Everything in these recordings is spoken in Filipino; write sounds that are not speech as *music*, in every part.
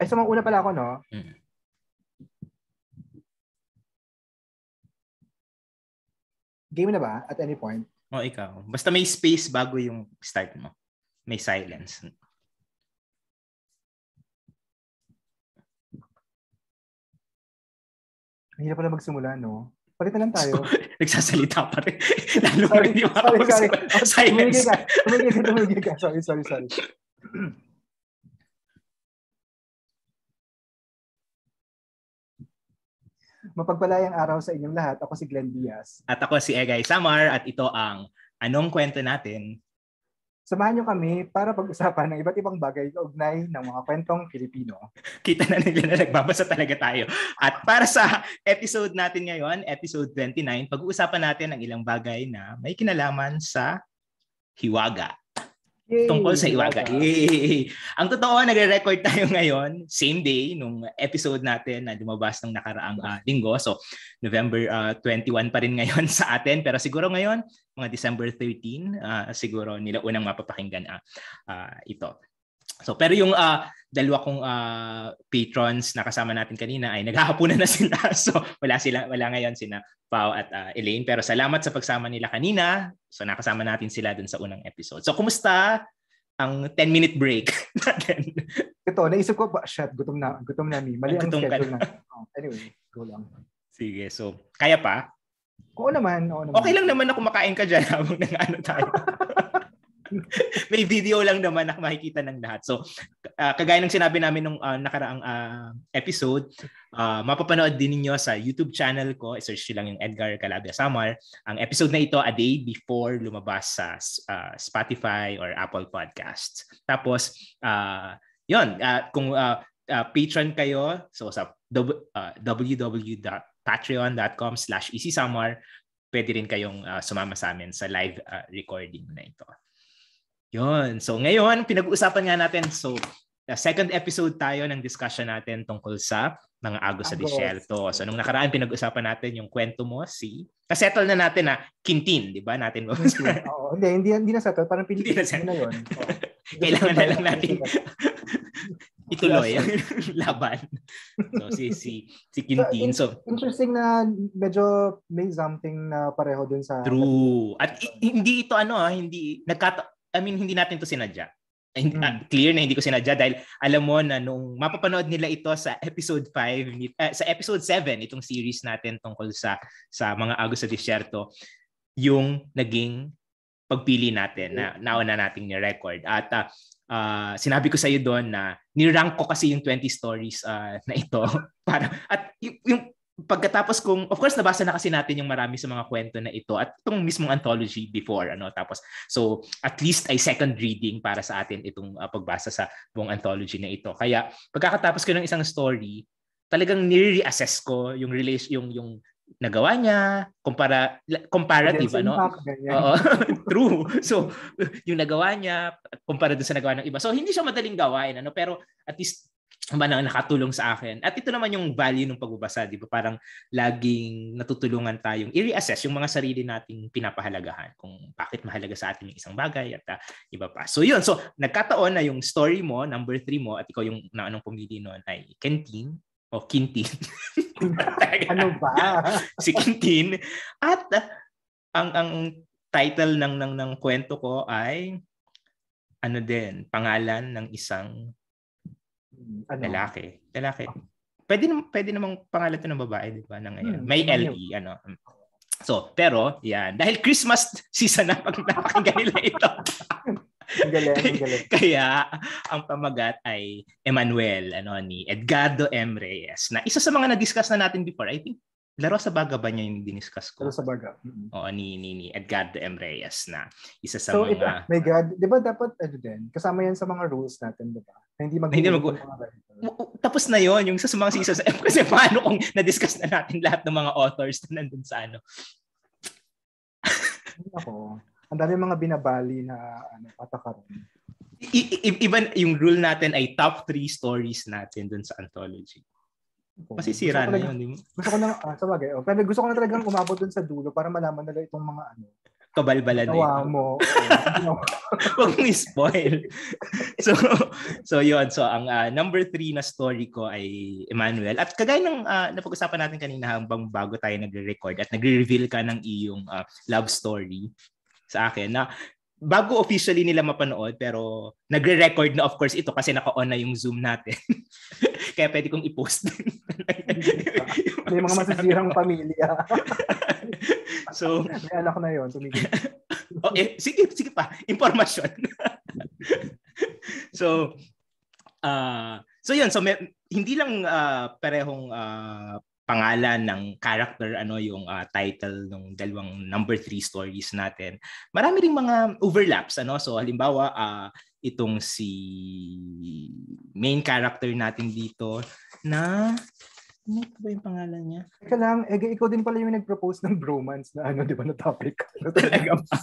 Ay, sa mga una pala ako, no? Mm. Game na ba at any point? O ikaw. Basta may space bago yung start mo. May silence. Ang hirap pala magsimula, no? Palitan lang tayo. *laughs* Nagsasalita pa rin. *laughs* Lalo sorry, hindi sorry, sorry. makapagsimula. Silence. Tumigil ka. Tumigil ka, tumigil ka. Sorry, sorry, sorry. *laughs* Mapagpalayang araw sa inyong lahat. Ako si Glenn Diaz. At ako si Egay Samar at ito ang Anong Kwento Natin? Samahan niyo kami para pag-usapan ng iba't ibang bagay kaugnay ng mga kwentong Pilipino. *laughs* Kita na nila na nagbabasa talaga tayo. At para sa episode natin ngayon, episode 29, pag-uusapan natin ang ilang bagay na may kinalaman sa hiwaga. Yay! tungkol sa Iwaga. Yay! Ang totoo, nagre-record tayo ngayon, same day, nung episode natin na lumabas ng nakaraang uh, linggo. So, November uh, 21 pa rin ngayon *laughs* sa atin. Pero siguro ngayon, mga December 13, uh, siguro nila unang mapapakinggan uh, uh, ito. So, pero yung uh, dalawa kong uh, patrons na kasama natin kanina ay naghahapunan na sila. *laughs* So, wala sila wala ngayon sina Pau at uh, Elaine. Pero salamat sa pagsama nila kanina. So, nakasama natin sila dun sa unang episode. So, kumusta ang 10-minute break *laughs* natin? Ito, naisip ko ba, shit, gutom na, gutom na mi. Mali ang schedule na. Oh, anyway, go lang. Sige, so, kaya pa? Oo naman, oo naman. Okay lang naman na kumakain ka dyan habang nang-ano tayo. *laughs* *laughs* May video lang naman na makikita ng lahat. So, uh, kagaya ng sinabi namin nung uh, nakaraang uh, episode, uh, mapapanood din ninyo sa YouTube channel ko. I-search lang yung Edgar Calabia Samar. Ang episode na ito a day before lumabas sa uh, Spotify or Apple Podcasts. Tapos, uh, yun, uh, kung uh, uh, patron kayo, so sa uh, www.patreon.com slash easysamar, pwede rin kayong uh, sumama sa amin sa live uh, recording na ito. Yun. So ngayon, pinag-uusapan nga natin. So, the second episode tayo ng discussion natin tungkol sa mga agos sa disyerto. So nung nakaraan pinag-usapan natin yung kwento mo si kasettle na natin na Quintin, di ba? Natin mo. Oo, hindi, hindi, hindi na settle. Parang Pilipinas na, na yun. *laughs* So, Kailangan na lang natin *laughs* ituloy ang *laughs* laban. So si si si Quintin. So, interesting na medyo may something na pareho dun sa True. At hindi ito ano ah, hindi nagkata I mean, hindi natin to sinadya. Hmm. Uh, clear na hindi ko sinadya dahil alam mo na nung mapapanood nila ito sa episode 5, uh, sa episode 7, itong series natin tungkol sa sa mga agos sa disyerto, yung naging pagpili natin na nauna nating ni-record. At uh, uh, sinabi ko sa iyo doon na ni-rank ko kasi yung 20 stories uh, na ito *laughs* para at y- yung pagkatapos kung of course nabasa na kasi natin yung marami sa mga kwento na ito at itong mismong anthology before ano tapos so at least ay second reading para sa atin itong uh, pagbasa sa buong anthology na ito. Kaya pagkatapos ko ng isang story talagang nire-reassess ko yung relation yung yung nagawa niya kumpara comparative ano? oo *laughs* true. So yung nagawa niya kumpara dun sa nagawa ng iba. So hindi siya madaling gawain ano? Pero at least manang nakatulong sa akin. At ito naman yung value ng pagbabasa, di ba? Parang laging natutulungan tayong i-reassess yung mga sarili nating pinapahalagahan kung bakit mahalaga sa atin yung isang bagay at uh, iba pa. So yun, so nagkataon na yung story mo, number three mo, at ikaw yung na anong pumili noon ay Kentin o Quintin. *laughs* ano ba? *laughs* si Quintin. At uh, ang ang title ng ng ng kwento ko ay ano din, pangalan ng isang ano? Lalaki. Lalaki. Pwede naman pwede namang pangalan 'to ng babae, 'di ba? Na ngayon. Hmm, May LE ano. So, pero yan, dahil Christmas *laughs* season na pag napakinggan nila ito. *laughs* galing, galing. *laughs* Kaya ang pamagat ay Emmanuel ano ni Edgardo M. Reyes na isa sa mga na-discuss na natin before. I think Laro sa Baga ba niya yung diniscuss ko? Laro sa Baga. Mm-hmm. Oo, ni, ni, ni Edgardo M. Reyes na isa sa so, mga... So, my God, di ba dapat, ano din, kasama yan sa mga rules natin, di ba? Na hindi mag hindi mag Tapos na yon yung sa mga seasons. *laughs* Kasi paano kung na-discuss na natin lahat ng mga authors na nandun sa ano? *laughs* Ako, ang dami mga binabali na ano, patakaran. I- i- iba yung rule natin ay top three stories natin dun sa anthology. Masisira na yun. Gusto ko na, *laughs* ah, sa bagay, oh, pero gusto ko na talagang umabot dun sa dulo para malaman nila itong mga ano, kabalbalan na ito. *laughs* mo. Huwag mo spoil. *laughs* so, so yun. So, ang uh, number three na story ko ay Emmanuel. At kagaya ng uh, napag-usapan natin kanina habang bago tayo nagre-record at nagre-reveal ka ng iyong uh, love story sa akin na bago officially nila mapanood pero nagre-record na of course ito kasi naka-on na yung Zoom natin. Kaya pwede kong i-post din. May mga masisirang *laughs* pamilya. so, may anak na yon tumigil. *laughs* okay, sige, sige pa. Impormasyon. so, uh, so yun, so may, hindi lang uh, parehong uh, pangalan ng character ano yung uh, title ng dalawang number three stories natin. Marami ring mga overlaps ano. So halimbawa uh, itong si main character natin dito na ano ba yung pangalan niya? Teka lang, Ege, ikaw din pala yung nag-propose ng bromance na ano, di ba, na topic. *laughs* Talaga ba?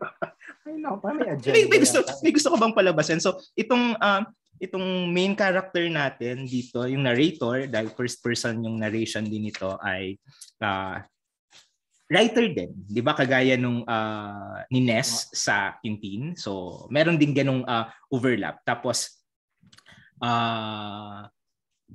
*laughs* Ay, no, pa may agenda. May, may, gusto, may gusto ko bang palabasin? So, itong uh, itong main character natin dito, yung narrator, dahil first person yung narration din ito ay uh, writer din. 'Di ba kagaya nung uh, ni Ness sa Tintin. So, meron din ganung uh, overlap. Tapos uh,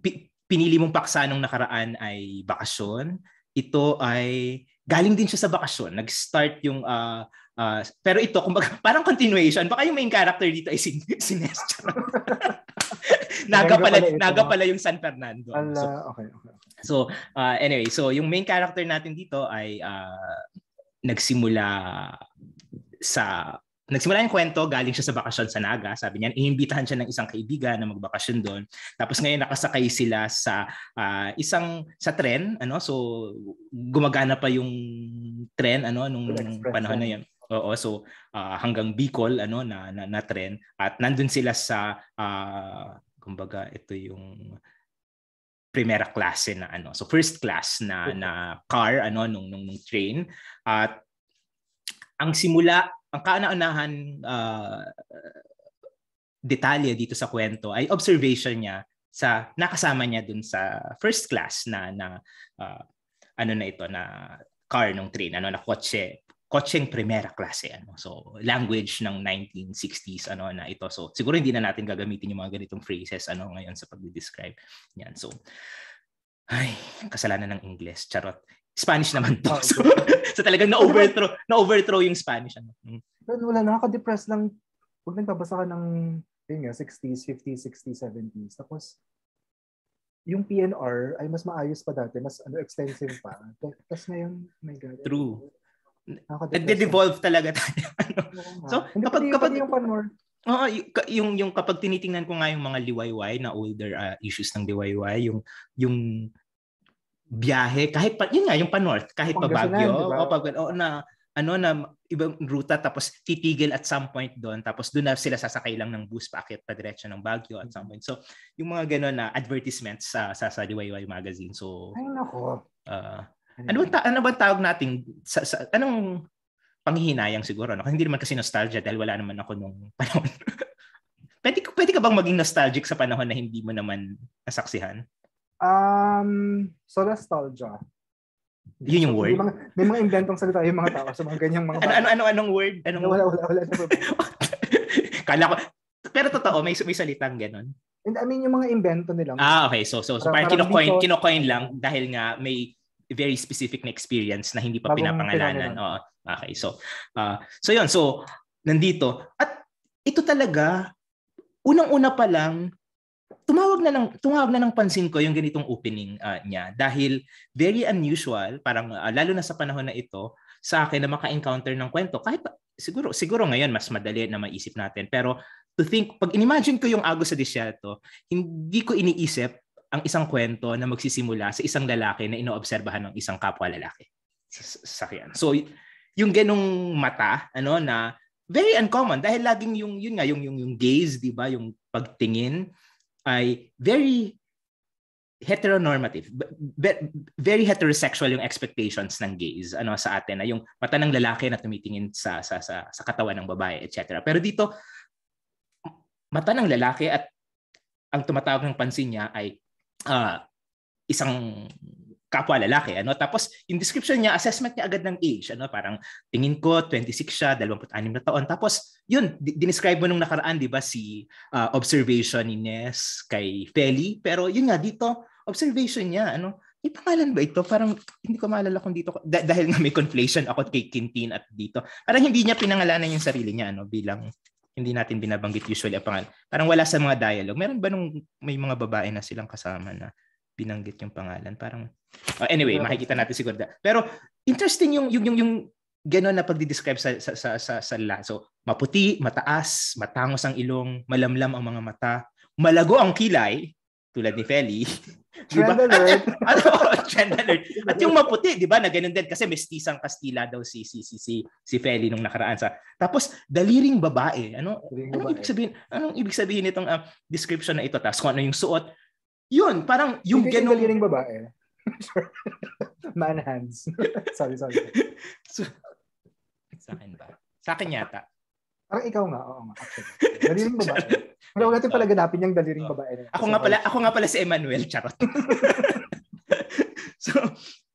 pi- pinili mong paksa nung nakaraan ay bakasyon. Ito ay galing din siya sa bakasyon. Nag-start yung uh, uh, pero ito kumbaga *laughs* parang continuation. Baka yung main character dito ay si, *laughs* si Ness. *laughs* naga pala, naga pala yung San Fernando. Ala, so, okay, okay. So, uh, anyway, so yung main character natin dito ay uh, nagsimula sa nagsimula yung kwento, galing siya sa bakasyon sa Naga. Sabi niya, inimbitahan siya ng isang kaibigan na magbakasyon doon. Tapos ngayon nakasakay sila sa uh, isang sa tren, ano? So gumagana pa yung tren ano nung, nung panahon na 'yon. Oo, so uh, hanggang Bicol ano na, na na tren at nandun sila sa uh, kumbaga ito yung primera klase na ano. So first class na na car ano nung nung, nung train. At ang simula ang kauna-unahan uh, detalye dito sa kwento ay observation niya sa nakasama niya dun sa first class na na uh, ano na ito na car ng train ano na kotse kotseng primera klase ano so language ng 1960s ano na ito so siguro hindi na natin gagamitin yung mga ganitong phrases ano ngayon sa pagde-describe yan so ay kasalanan ng English charot Spanish naman to. *laughs* So, so talagang na-overthrow, na-overthrow yung Spanish. Ano. Mm. Pero wala, nakaka-depress lang pag nagbabasa ka ng yun nga, 60s, 50s, 60s, 70s. Tapos, yung PNR ay mas maayos pa dati, mas ano extensive pa. Tapos ngayon, oh my God. True. Nagde-devolve talaga tayo. *laughs* Ano? so, Hindi kapag, kapag yung panmore, Oo, uh, yung yung kapag tinitingnan ko nga yung mga liwayway na older uh, issues ng liwayway, yung yung biyahe kahit pa yun nga yung pa north kahit pa Baguio diba? o pag o na ano na ibang ruta tapos titigil at some point doon tapos doon na sila sasakay lang ng bus paakit pa diretso ng Baguio at some point. So yung mga ganun na advertisements sa sa, sa Liwayway magazine. So Ay nako. Uh, ano ba ta- ano ba tawag natin sa, sa anong panghihinayang siguro no? Kasi hindi naman kasi nostalgia dahil wala naman ako nung *laughs* panahon. pwede, pwede ka bang maging nostalgic sa panahon na hindi mo naman nasaksihan? Um, so nostalgia. Yun yung word? May mga, may mga inventong salita yung mga tao sa mga ganyang mga... ano, ano, ano, anong word? Anong wala, wala, wala. wala. *laughs* Kala ko, pero totoo, may, may salitang ganon. And I mean, yung mga invento nila. Ah, okay. So, so, so parang, parang kino-coin, dito, kino-coin lang dahil nga may very specific na experience na hindi pa pinapangalanan. Oo. Okay. So, uh, so yun. So, nandito. At ito talaga, unang-una pa lang, tumawag na ng tumawag na ng pansin ko yung ganitong opening uh, niya dahil very unusual parang uh, lalo na sa panahon na ito sa akin na maka-encounter ng kwento kahit siguro siguro ngayon mas madali na maisip natin pero to think pag imagine ko yung Agos sa Desierto hindi ko iniisip ang isang kwento na magsisimula sa isang lalaki na inoobserbahan ng isang kapwa lalaki sa sakyan so yung ganong mata ano na very uncommon dahil laging yung yun nga yung yung yung gaze di ba yung pagtingin ay very heteronormative. Very heterosexual yung expectations ng gays ano sa atin na yung mata ng lalaki na tumitingin sa sa sa, sa katawan ng babae, etc. Pero dito mata ng lalaki at ang tumatawag ng pansin niya ay uh, isang kapwa lalaki ano? Tapos yung description niya assessment niya agad ng age ano? Parang tingin ko 26 siya 26 na taon. Tapos yun dinescribe mo nung nakaraan di ba si uh, observation ni Ness kay Feli. Pero yun nga dito observation niya ano? May pangalan ba ito? Parang hindi ko maalala kung dito dah- dahil nga may conflation ako kay Quintin at dito. Parang hindi niya pinangalanan yung sarili niya ano bilang hindi natin binabanggit usually ang pangalan. Parang wala sa mga dialogue. Meron ba nung may mga babae na silang kasama na binanggit yung pangalan. Parang uh, anyway, makikita natin siguro. Da. Pero interesting yung yung yung, yung gano'n na pagdi-describe sa sa sa sa, sa la. So, maputi, mataas, matangos ang ilong, malamlam ang mga mata, malago ang kilay, tulad ni Feli. *laughs* Trend diba? alert. At, *laughs* ano, trend alert. At yung maputi, di ba, na ganun din kasi mestisang Kastila daw si si si si, si Feli nung nakaraan sa. Tapos daliring babae. Ano? Daliring anong babae. ibig sabihin? Anong ibig sabihin nitong uh, description na ito? Tapos kung ano yung suot, yun, parang yung ganong... Hindi babae. *laughs* Man hands. sorry, sorry. So, sa akin ba? Sa akin yata. Parang ikaw nga, oo nga. Actually. *laughs* Daliring babae. Wala ko natin pala ganapin yung daliring babae. Ako nga pala, ako nga pala si Emmanuel, charot. *laughs* so,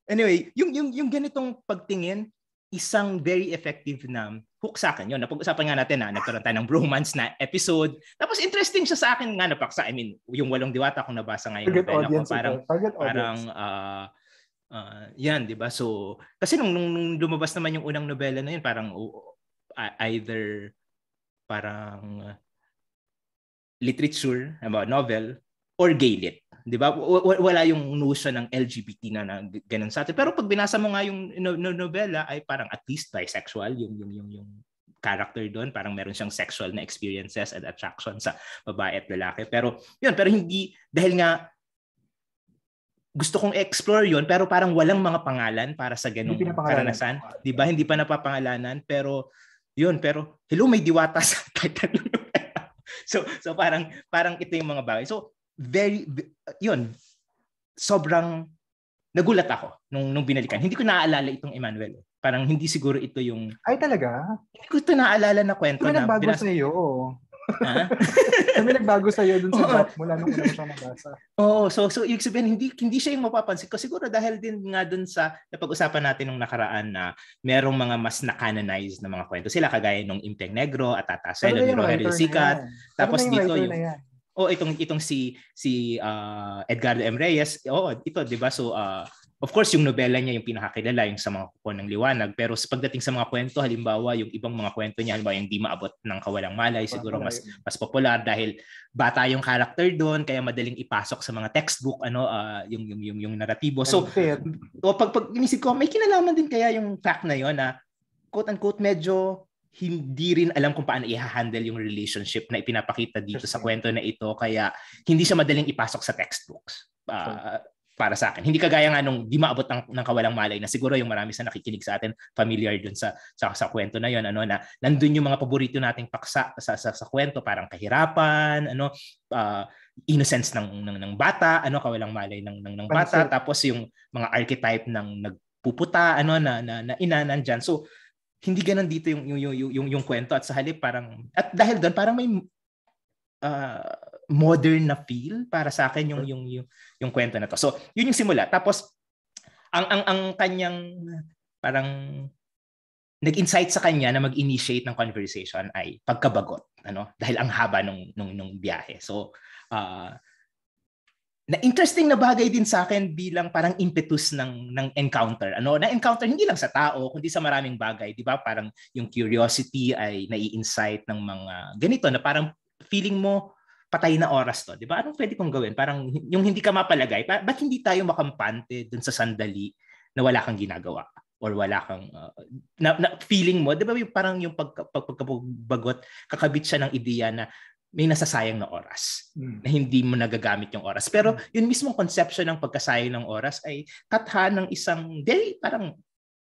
anyway, yung yung yung ganitong pagtingin, isang very effective na hook sa akin yun. Napag-usapan nga natin na nagkaroon tayo ng bromance na episode. Tapos interesting siya sa akin nga napaksa. I mean, yung walong diwata kung nabasa ngayon. Target audience. Ko, parang, Target parang, uh, uh, yan, di ba? So, kasi nung, nung, nung lumabas naman yung unang nobela na yun, parang uh, either parang literature, about novel, or gay lit. 'di ba? Wala yung notion ng LGBT na, na ganun sa atin. Pero pag binasa mo nga yung no, no, novela ay parang at least bisexual yung yung yung yung character doon, parang meron siyang sexual na experiences and attraction sa babae at lalaki. Pero yun, pero hindi dahil nga gusto kong explore yon pero parang walang mga pangalan para sa ganung karanasan. 'Di ba? Hindi pa napapangalanan pero yun, pero hello may diwata sa *laughs* title so so parang parang ito yung mga bagay. So very, yun, sobrang nagulat ako nung, nung binalikan. Hindi ko naaalala itong Emmanuel. Parang hindi siguro ito yung... Ay, talaga? Hindi ko ito naaalala na kwento. Kami na nagbago binas- sa iyo, oo. Ha? *laughs* Kami nagbago sa iyo dun sa drop mula nung una siya nabasa. Oo, so so ibig sabihin hindi hindi siya yung mapapansin ko siguro dahil din nga dun sa napag-usapan natin nung nakaraan na merong mga mas na-canonized na mga kwento sila kagaya nung Impeng Negro at Tataselo ni Rogelio Sikat. Tapos dito yung oh itong itong si si uh, Edgardo M. Reyes, oh ito 'di ba? So uh, of course yung nobela niya yung pinakakilala yung sa mga kuko ng liwanag, pero sa pagdating sa mga kwento halimbawa yung ibang mga kwento niya halimbawa yung di maabot ng kawalang malay siguro mas mas popular dahil bata yung character doon kaya madaling ipasok sa mga textbook ano uh, yung yung yung yung naratibo. So o pag pag inisip ko may kinalaman din kaya yung fact na yon na quote unquote medyo hindi rin alam kung paano i-handle yung relationship na ipinapakita dito sa kwento na ito. Kaya hindi siya madaling ipasok sa textbooks. Uh, para sa akin. Hindi kagaya nga nung di maabot ng, ng kawalang malay na siguro yung marami sa nakikinig sa atin familiar dun sa sa, sa kwento na yon ano na nandun yung mga paborito nating paksa sa, sa, sa kwento parang kahirapan ano uh, innocence ng, ng ng bata ano kawalang malay ng ng, ng bata. Tapos yung mga archetype ng nagpuputa ano na na, na ina nandiyan so hindi ganoon dito yung yung, yung yung yung kwento. At sa halip parang at dahil doon parang may uh, modern na feel para sa akin yung yung yung, yung kwento na to. So, yun yung simula. Tapos ang ang ang kanyang parang nag-insight sa kanya na mag-initiate ng conversation ay pagkabagot, ano? Dahil ang haba nung nung nung biyahe. So, uh, na interesting na bagay din sa akin bilang parang impetus ng ng encounter. Ano, na encounter hindi lang sa tao kundi sa maraming bagay, 'di ba? Parang yung curiosity ay nai-insight ng mga ganito na parang feeling mo patay na oras to, 'di ba? Anong pwede kong gawin? Parang yung hindi ka mapalagay, ba- ba't hindi tayo makampante dun sa sandali na wala kang ginagawa? or wala kang uh, na, na feeling mo 'di ba yung parang yung pag, pag, pagkabagot kakabit siya ng ideya na may nasasayang na oras mm. na hindi mo nagagamit yung oras. Pero hmm. yun mismong conception ng pagkasayang ng oras ay katha ng isang very parang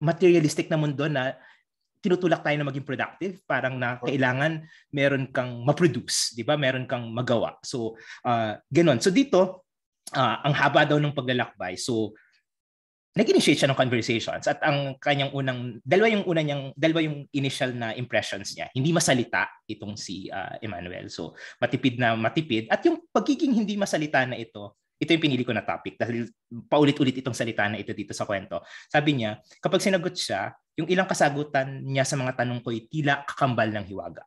materialistic na mundo na tinutulak tayo na maging productive, parang na kailangan meron kang ma-produce, 'di ba? Meron kang magawa. So, uh, ganun. So dito, uh, ang haba daw ng paglalakbay. So, nag-initiate siya ng conversations at ang kanyang unang dalawa yung una niyang dalawa yung initial na impressions niya hindi masalita itong si uh, Emmanuel so matipid na matipid at yung pagiging hindi masalita na ito ito yung pinili ko na topic dahil paulit-ulit itong salita na ito dito sa kwento. Sabi niya, kapag sinagot siya, yung ilang kasagutan niya sa mga tanong ko ay tila kakambal ng hiwaga.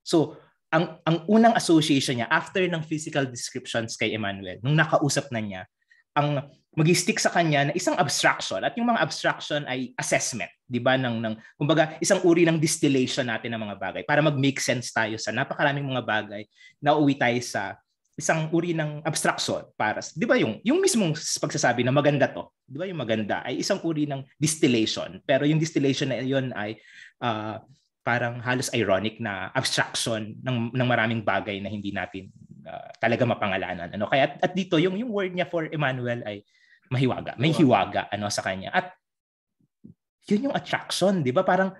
So, ang ang unang association niya after ng physical descriptions kay Emmanuel, nung nakausap na niya, ang magi-stick sa kanya na isang abstraction at yung mga abstraction ay assessment, 'di ba ng ng kumbaga isang uri ng distillation natin ng mga bagay para mag-make sense tayo sa napakaraming mga bagay na uwi tayo sa isang uri ng abstraction para 'di ba yung yung mismong pagsasabi na maganda to 'di ba yung maganda ay isang uri ng distillation pero yung distillation na yon ay uh, parang halos ironic na abstraction ng ng maraming bagay na hindi natin uh, talaga mapangalanan ano kaya at, at dito yung yung word niya for Emmanuel ay mahiwaga. May hiwaga ano sa kanya. At yun yung attraction, 'di ba? Parang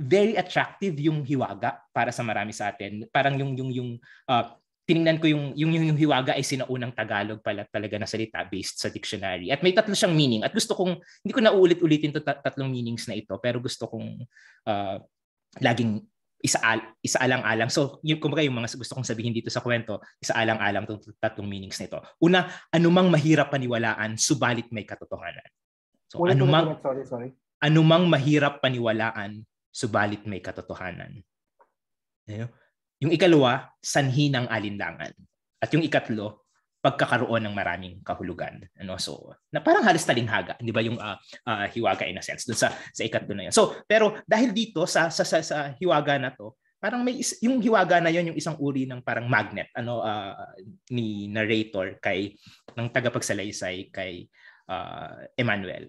very attractive yung hiwaga para sa marami sa atin. Parang yung yung yung uh, tiningnan ko yung, yung yung hiwaga ay sinaunang Tagalog pala talaga na salita based sa dictionary. At may tatlo siyang meaning. At gusto kong hindi ko na uulit-ulitin to tatlong meanings na ito, pero gusto kong uh, laging isa isa alang-alang. So, yung kumbaga yung mga gusto kong sabihin dito sa kwento, isa alang-alang tong tatlong meanings nito. Una, anumang mahirap paniwalaan subalit may katotohanan. So, ulit, anumang ulit, sorry, sorry. Anumang mahirap paniwalaan subalit may katotohanan. Yung ikalawa, sanhi ng alinlangan. At yung ikatlo, pagkakaroon ng maraming kahulugan. Ano? So, na parang halos talinghaga, 'di ba yung uh, uh, hiwaga in a sense dun sa sa ikatlo na 'yan. So, pero dahil dito sa sa sa, sa hiwaga na 'to, parang may is, yung hiwaga na 'yon yung isang uri ng parang magnet ano uh, ni narrator kay ng tagapagsalaysay kay uh, Emmanuel.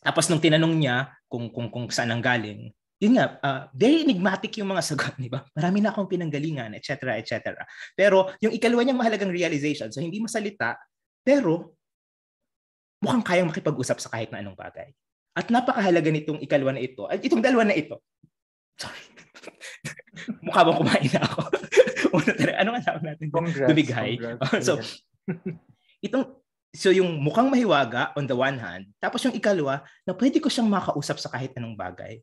Tapos nung tinanong niya kung kung kung saan ang galing, yun nga, uh, very enigmatic yung mga *laughs* sagot, di ba? Marami na akong pinanggalingan, etc., etc. Pero yung ikalawa niyang mahalagang realization, so hindi masalita, pero mukhang kayang makipag-usap sa kahit na anong bagay. At napakahalaga nitong ikalawa na ito, at itong dalawa na ito. Sorry. *laughs* Mukha bang kumain na ako? *laughs* ano nga tawag natin? Congrats, Dumighay. Congrats. so, itong So yung mukhang mahiwaga on the one hand, tapos yung ikalawa na pwede ko siyang makausap sa kahit anong bagay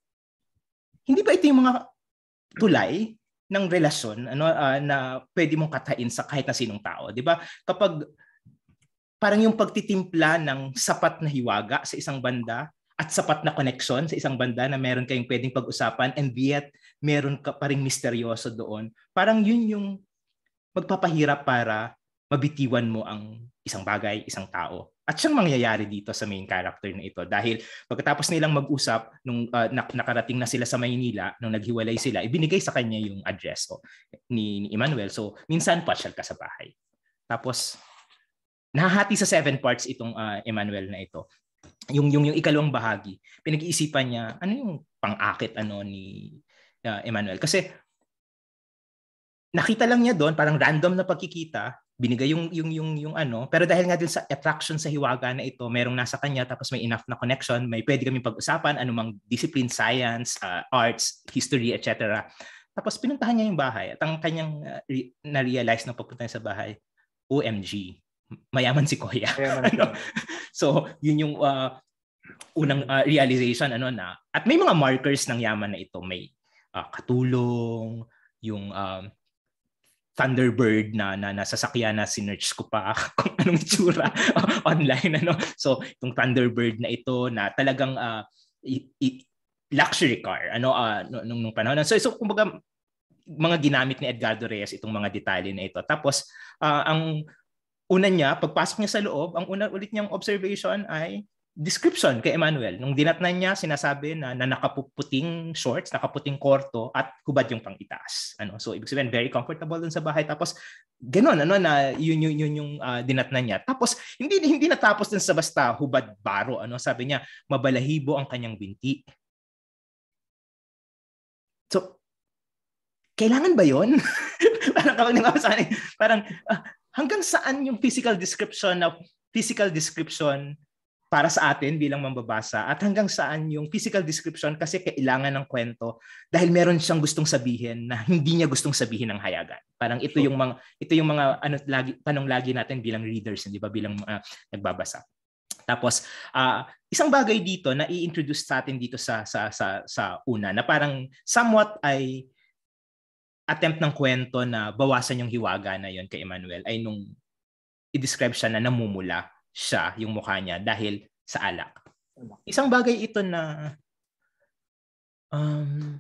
hindi ba ito yung mga tulay ng relasyon ano uh, na pwede mong katain sa kahit na sinong tao, 'di ba? Kapag parang yung pagtitimpla ng sapat na hiwaga sa isang banda at sapat na connection sa isang banda na meron kayong pwedeng pag-usapan and yet meron ka pa ring misteryoso doon. Parang yun yung magpapahirap para mabitiwan mo ang isang bagay, isang tao. At siyang mangyayari dito sa main character na ito dahil pagkatapos nilang mag-usap nung uh, nakarating na sila sa Maynila nung naghiwalay sila, ibinigay sa kanya yung address oh, ni, ni Emmanuel. So minsan pasyal ka sa bahay. Tapos nahati sa seven parts itong uh, Emmanuel na ito. Yung yung yung ikalawang bahagi, pinag-iisipan niya ano yung pang-akit ano ni uh, Emmanuel kasi nakita lang niya doon parang random na pagkikita binigay yung yung yung yung ano. Pero dahil nga din sa attraction sa hiwaga na ito merong nasa kanya tapos may enough na connection may pwede kami pag-usapan anumang discipline science uh, arts history etc tapos pinuntahan niya yung bahay at ang kanyang uh, re- na-realize na pagpunta niya sa bahay OMG mayaman si Kuya. *laughs* Ano? so yun yung uh, unang uh, realization ano na at may mga markers ng yaman na ito. May uh, katulong yung um, Thunderbird na, na nasasakyan na sinerch ko pa *laughs* kung anong itsura *laughs* online ano? So itong Thunderbird na ito na talagang uh, i, i, luxury car ano uh, nung, nung panahon. So so kumbaga mga ginamit ni Edgardo Reyes itong mga detalye na ito. Tapos uh, ang una niya pagpasok niya sa loob ang una ulit niyang observation ay description kay Emmanuel. Nung dinatnan niya, sinasabi na, na nakaputing shorts, nakaputing korto at hubad yung pangitaas. Ano? So, ibig sabihin, very comfortable dun sa bahay. Tapos, ganun, ano, na yun, yun, yun yung uh, dinatnan niya. Tapos, hindi, hindi natapos dun sa basta hubad baro. Ano? Sabi niya, mabalahibo ang kanyang binti. So, kailangan ba yon? *laughs* parang kapag nabasa parang uh, hanggang saan yung physical description of physical description para sa atin bilang mambabasa at hanggang saan yung physical description kasi kailangan ng kwento dahil meron siyang gustong sabihin na hindi niya gustong sabihin ng hayagan. Parang ito yung mga ito yung mga ano lagi tanong lagi natin bilang readers, hindi ba bilang uh, nagbabasa. Tapos uh, isang bagay dito na i-introduce sa atin dito sa sa sa sa una na parang somewhat ay attempt ng kwento na bawasan yung hiwaga na yon kay Emmanuel ay nung i-describe siya na namumula siya yung mukha niya dahil sa alak. Isang bagay ito na um,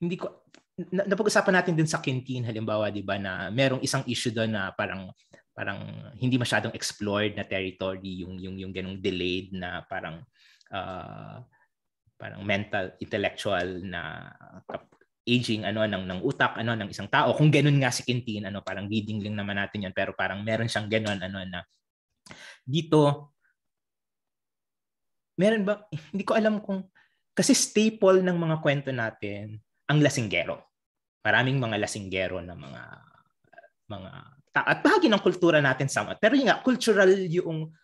hindi ko na, napag-usapan natin din sa Quintin halimbawa 'di ba na merong isang issue doon na parang parang hindi masyadong explored na territory yung yung yung ganung delayed na parang uh, parang mental intellectual na aging ano ng ng utak ano ng isang tao kung ganoon nga si Quintin ano parang reading lang naman natin yan pero parang meron siyang ganoon ano na dito meron ba hindi ko alam kung kasi staple ng mga kwento natin ang lasinggero. Maraming mga lasinggero na mga mga at bahagi ng kultura natin somewhat. Pero yun nga, cultural yung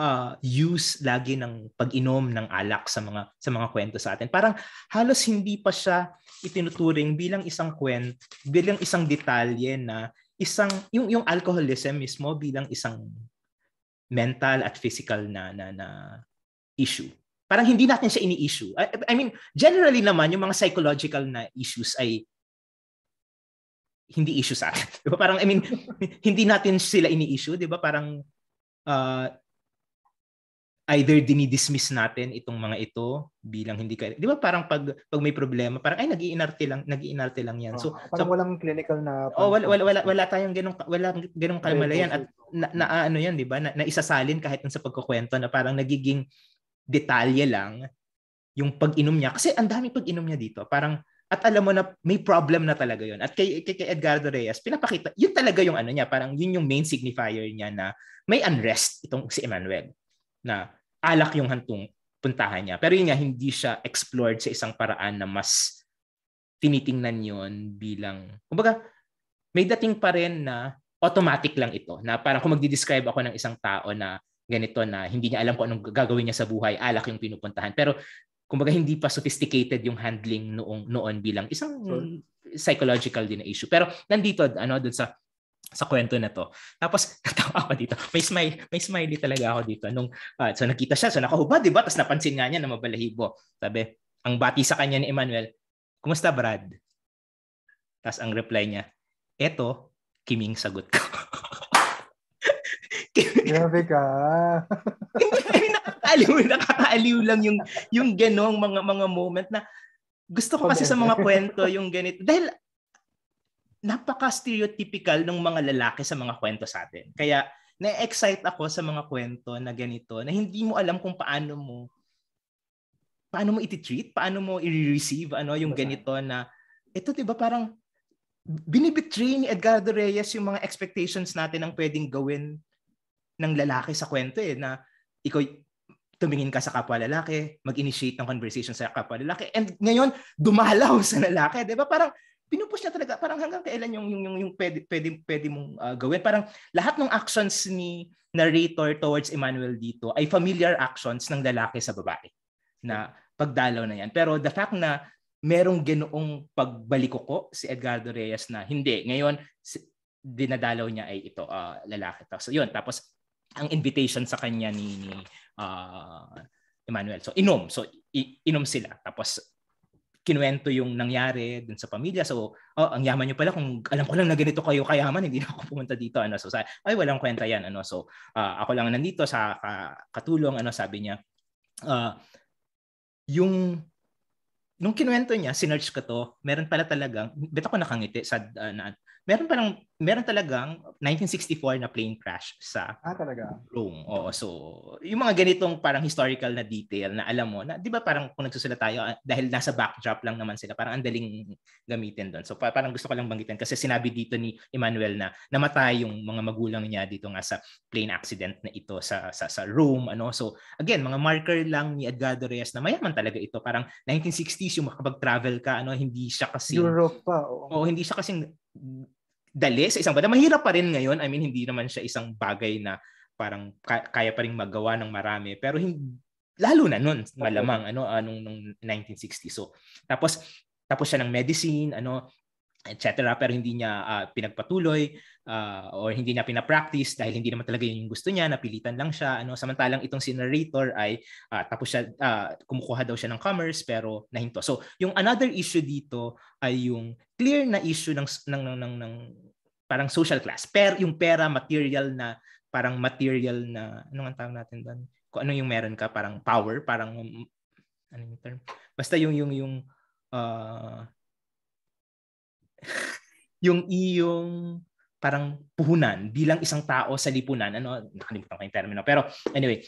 uh, use lagi ng pag-inom ng alak sa mga sa mga kwento sa atin. Parang halos hindi pa siya itinuturing bilang isang kwento, bilang isang detalye na isang yung yung alcoholism mismo bilang isang mental at physical na na, na issue parang hindi natin siya ini-issue. I, I mean, generally naman, yung mga psychological na issues ay hindi issue sa atin. *laughs* Diba? Parang, I mean, *laughs* hindi natin sila ini-issue, di ba? Parang, uh, either dinidismiss natin itong mga ito bilang hindi ka di ba parang pag pag may problema parang ay nagiinarte lang nagiinarte lang yan so oh, parang so, walang clinical na oh wala wala wala, wala tayong ganung wala ganung kalmalayan at na, na ano yan di ba na, na isasalin kahit sa pagkukwento na parang nagiging detalye lang yung pag-inom niya. Kasi ang daming pag-inom niya dito. Parang, at alam mo na may problem na talaga yun. At kay, kay, kay Edgardo Reyes, pinapakita, yun talaga yung ano niya, parang yun yung main signifier niya na may unrest itong si Emmanuel. Na alak yung hantong puntahan niya. Pero yun nga, hindi siya explored sa isang paraan na mas tinitingnan yon bilang, kumbaga, may dating pa rin na automatic lang ito. Na parang kung magdi-describe ako ng isang tao na ganito na hindi niya alam kung anong gagawin niya sa buhay, alak yung pinupuntahan. Pero kumbaga hindi pa sophisticated yung handling noong noon bilang isang sure. psychological din na issue. Pero nandito ano doon sa sa kwento na to. Tapos *laughs* natawa ako dito. May smile, may smiley talaga ako dito nung uh, so nakita siya, so nakahubad, 'di ba? Tapos napansin nga niya na mabalahibo. Sabi, ang bati sa kanya ni Emmanuel, "Kumusta, Brad?" Tapos ang reply niya, "Eto, kiming sagot ko." *laughs* Grabe ka. Hindi, nakakaaliw, nakakaaliw lang yung, yung ganong mga, mga moment na gusto ko kasi sa mga kwento yung ganito. Dahil napaka-stereotypical ng mga lalaki sa mga kwento sa atin. Kaya na-excite ako sa mga kwento na ganito na hindi mo alam kung paano mo paano mo iti-treat, paano mo i-receive ano yung ganito na ito 'di ba parang binibetray ni Edgardo Reyes yung mga expectations natin ang pwedeng gawin ng lalaki sa kwento eh na ikaw tumingin ka sa kapwa lalaki, mag-initiate ng conversation sa kapwa lalaki. And ngayon, dumalaw *laughs* sa lalaki, 'di ba? Parang pinupush niya talaga parang hanggang kailan yung yung yung, yung pwede, pwede, pwede mong uh, gawin. Parang lahat ng actions ni narrator towards Emmanuel dito ay familiar actions ng lalaki sa babae na pagdalaw na yan. Pero the fact na merong ginoong pagbalikoko si Edgardo Reyes na hindi. Ngayon, dinadalaw niya ay ito, uh, lalaki. So yun, tapos ang invitation sa kanya ni, ni uh, Emmanuel. So inom. So i- inom sila. Tapos kinuwento yung nangyari dun sa pamilya. So, oh, ang yaman niyo pala kung alam ko lang na ganito kayo kayaman, hindi *laughs* na ako pumunta dito. Ano, so, ay, walang kwenta yan. Ano, so, uh, ako lang nandito sa uh, katulong, ano, sabi niya, uh, yung nung kinuwento niya, sinearch ko to, meron pala talagang, bet ako nakangiti sa, uh, na, meron pa lang meron talagang 1964 na plane crash sa ah, talaga? Rome. Oo, so yung mga ganitong parang historical na detail na alam mo na 'di ba parang kung nagsusulat tayo ah, dahil nasa backdrop lang naman sila, parang ang daling gamitin doon. So parang gusto ko lang banggitin kasi sinabi dito ni Emmanuel na namatay yung mga magulang niya dito nga sa plane accident na ito sa sa sa Rome ano. So again, mga marker lang ni Edgardo Reyes na mayaman talaga ito. Parang 1960s yung makapag-travel ka ano, hindi siya kasi Europe pa. Oo. oh, hindi siya kasi dali sa isang banda. Mahirap pa rin ngayon. I mean, hindi naman siya isang bagay na parang kaya pa rin magawa ng marami. Pero hindi, lalo na noon, malamang, ano, anong nung 1960. So, tapos, tapos siya ng medicine, ano, etc. Pero hindi niya uh, pinagpatuloy uh, or hindi niya pina-practice dahil hindi naman talaga yun yung gusto niya, napilitan lang siya. Ano, samantalang itong si narrator ay uh, tapos siya uh, kumukuha daw siya ng commerce pero nahinto. So, yung another issue dito ay yung clear na issue ng ng ng, ng, ng parang social class. Per yung pera material na parang material na ano ang tawag natin doon? Kung ano yung meron ka, parang power, parang ano yung term? Basta yung yung yung uh, *laughs* yung iyong parang puhunan bilang isang tao sa lipunan. Ano, nakalimutan ko yung termino. Pero anyway,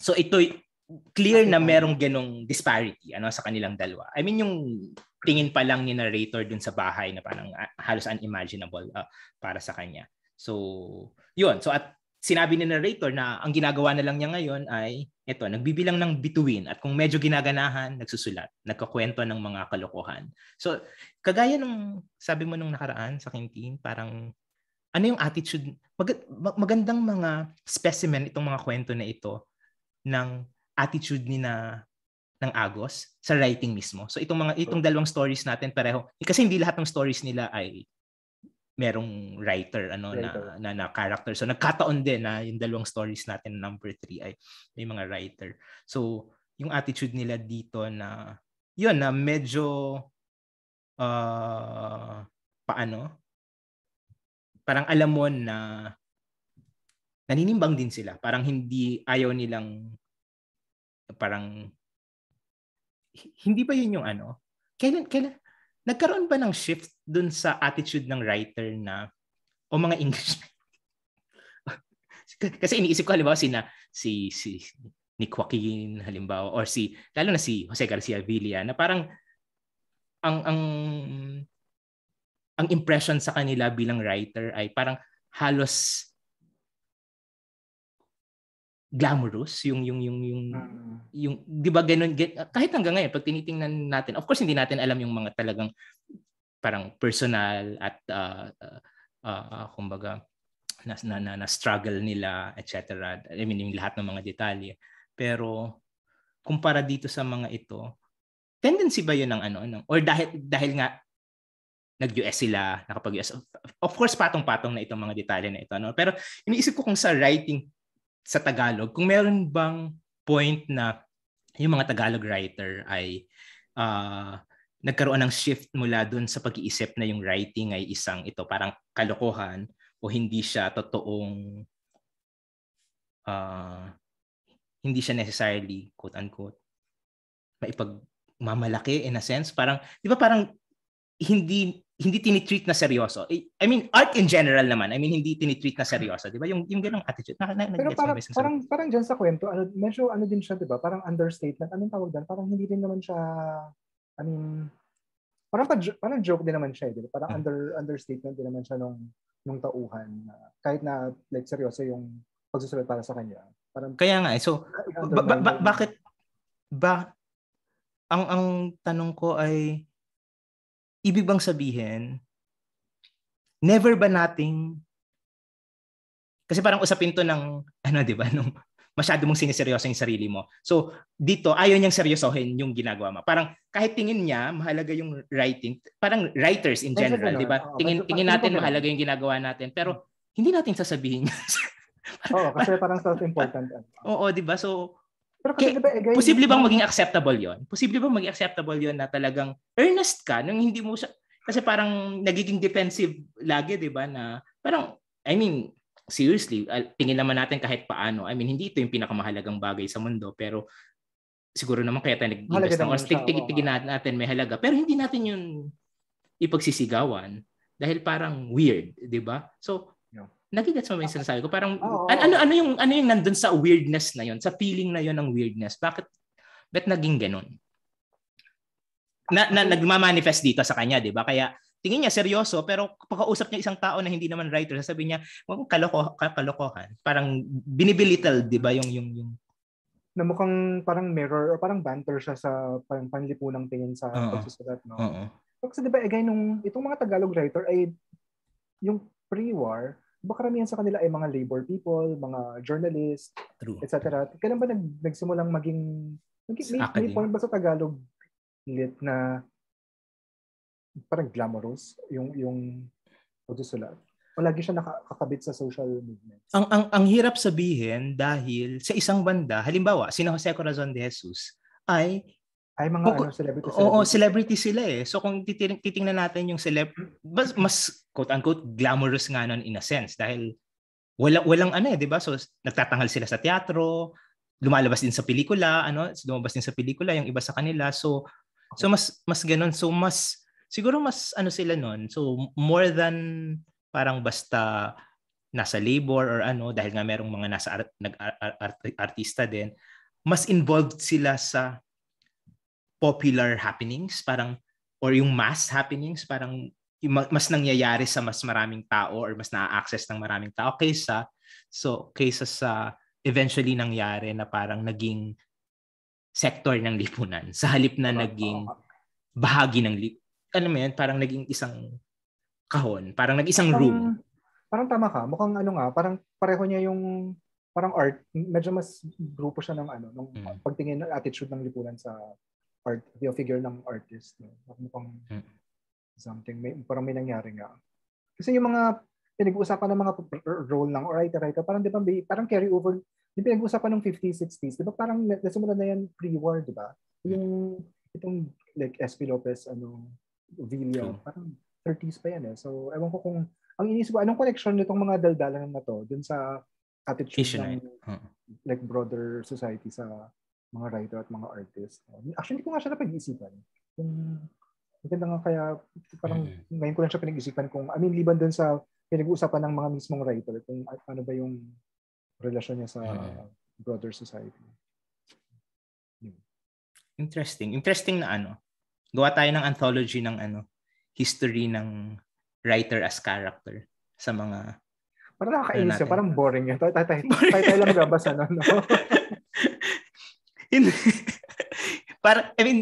so ito clear na merong ganong disparity ano sa kanilang dalawa. I mean yung tingin pa lang ni narrator dun sa bahay na parang uh, halos unimaginable uh, para sa kanya. So, yun. So at sinabi ni narrator na ang ginagawa na lang niya ngayon ay ito, nagbibilang ng bituin at kung medyo ginaganahan, nagsusulat, nagkakwento ng mga kalokohan. So, kagaya nung sabi mo nung nakaraan sa Quintin, parang ano yung attitude, mag- magandang mga specimen itong mga kwento na ito ng attitude ni na ng Agos sa writing mismo. So itong mga itong dalawang stories natin pareho kasi hindi lahat ng stories nila ay merong writer ano writer. na, na na character. So nagkataon din na yung dalawang stories natin number three ay may mga writer. So yung attitude nila dito na yun na medyo uh, paano parang alam mo na naninimbang din sila. Parang hindi ayaw nilang parang hindi ba yun yung ano? Kailan kailan Nagkaroon ba ng shift dun sa attitude ng writer na o mga English? *laughs* Kasi iniisip ko halimbawa sina si si ni Joaquin halimbawa or si lalo na si Jose Garcia Villa na parang ang ang ang impression sa kanila bilang writer ay parang halos glamorous yung yung yung yung mm. yung 'di ba ganun kahit hanggang ngayon pag tinitingnan natin of course hindi natin alam yung mga talagang parang personal at uh, uh, uh, kumbaga na, na, na, na struggle nila etc I mean yung lahat ng mga detalye. Pero kumpara dito sa mga ito tendency ba yun ng ano ng or dahil dahil nga nag-US sila nakapag-US of course patong-patong na itong mga detalye na ito no? Pero iniisip ko kung sa writing sa Tagalog, kung meron bang point na yung mga Tagalog writer ay uh, nagkaroon ng shift mula dun sa pag-iisip na yung writing ay isang ito parang kalokohan o hindi siya totoong uh, hindi siya necessarily quote unquote maipagmamalaki in a sense. Parang di ba parang hindi hindi tinitreat na seryoso. I mean, art in general naman. I mean, hindi tinitreat na seryoso. Di ba? Yung, yung ganong attitude. Na, na, Pero parang, parang, parang dyan sa kwento, ano, medyo ano din siya, di ba? Parang understatement. Anong tawag doon? Parang hindi din naman siya, I mean, parang, pa, parang joke din naman siya. Eh, di ba? Parang hmm. under, understatement din naman siya nung, nung tauhan. Kahit na, like, seryoso yung pagsusulat para sa kanya. Parang, Kaya nga, eh. so, ba, ba, ba, bakit, ba, ang, ang tanong ko ay, ibig bang sabihin, never ba nating, kasi parang usapin to ng, *laughs* ano, di ba, nung masyado mong siniseryoso yung sarili mo. So, dito, ayaw niyang seryosohin yung ginagawa mo. Parang kahit tingin niya, mahalaga yung writing. Parang writers in general, di ba? Tingin, tingin natin mahalaga yung ginagawa natin. Pero, hindi natin sasabihin. *laughs* Oo, kasi parang self-important. Oo, di ba? So, pero kasi, diba, eh, posible bang maging acceptable yon? Posible bang maging acceptable yon na talagang earnest ka nung hindi mo siya, kasi parang nagiging defensive lagi, di ba, na parang, I mean, seriously, tingin naman natin kahit paano, I mean, hindi ito yung pinakamahalagang bagay sa mundo, pero siguro naman kaya tayo nag-invest ng, or tignan natin may halaga, pero hindi natin yun ipagsisigawan dahil parang weird, di ba? So, Nagigets mo ba yung sinasabi ko? Parang, oh, oh. ano, ano, yung, ano yung nandun sa weirdness na yon sa feeling na yon ng weirdness? Bakit, ba't naging ganun? Na, na nagma-manifest dito sa kanya, di ba? Kaya, tingin niya seryoso, pero pagkausap niya isang tao na hindi naman writer, sasabihin niya, wag kaloko, kalokohan. Parang binibilittle, di ba, yung, yung, yung na mukhang parang mirror or parang banter siya sa parang panlipunang tingin sa uh-huh. pagsusulat, no? Uh-huh. Kasi di ba, again, nung, itong mga Tagalog writer ay yung pre-war, karamihan sa kanila ay mga labor people, mga journalist, etc. Kailan ba nag, nagsimulang maging, maging may, may point ba sa Tagalog lit na parang glamorous yung yung pagsusulat? O lagi siya nakakabit sa social movement? Ang, ang, ang hirap sabihin dahil sa isang banda, halimbawa, si Jose Corazon de Jesus ay ay mga Buk- ano, celebrity, celebrity. Oo, celebrity sila eh. So kung titing- titingnan natin yung celeb mas, mas quote unquote glamorous nga nun in a sense dahil walang walang ano eh, 'di ba? So nagtatanghal sila sa teatro, lumalabas din sa pelikula, ano, lumabas din sa pelikula yung iba sa kanila. So so mas mas ganun. So mas siguro mas ano sila noon. So more than parang basta nasa labor or ano dahil nga merong mga nasa art, nag art, artista din mas involved sila sa popular happenings parang or yung mass happenings parang mas nangyayari sa mas maraming tao or mas na-access ng maraming tao kaysa so kaysa sa eventually nangyari na parang naging sector ng lipunan. Sa halip na naging bahagi ng lip ano mo yan parang naging isang kahon parang nag isang room. parang tama ka mukhang ano nga parang pareho niya yung parang art medyo mas grupo siya ng ano ng mm. pagtingin ng attitude ng lipunan sa art yung figure ng artist no? mukhang mm something. May, parang may nangyari nga. Kasi yung mga pinag-uusapan ng mga role ng writer-writer, parang di ba, parang carry over, yung pinag-uusapan ng 50s, 60s, di ba parang nasimula na yan pre-war, di ba? Yung itong like SP Lopez, ano, Villa, hmm. parang 30s pa yan eh. So, ewan ko kung, ang inisip ko, anong connection nitong mga daldalan na to dun sa attitude Asian ng huh. like broader society sa mga writer at mga artist. Actually, hindi ko nga siya napag-iisipan. Kung Maganda nga kaya parang mm-hmm. ngayon ko lang siya pinag-isipan kung I mean liban doon sa pinag-uusapan ng mga mismong writer kung ano ba yung relasyon niya sa mm-hmm. broader society. Interesting. Interesting na ano. Gawa tayo ng anthology ng ano history ng writer as character sa mga Parang nakakainis yun. Parang boring yun. Tayo, tayo, tayo, *laughs* tayo lang nabasa na, no? *laughs* *laughs* para, I mean,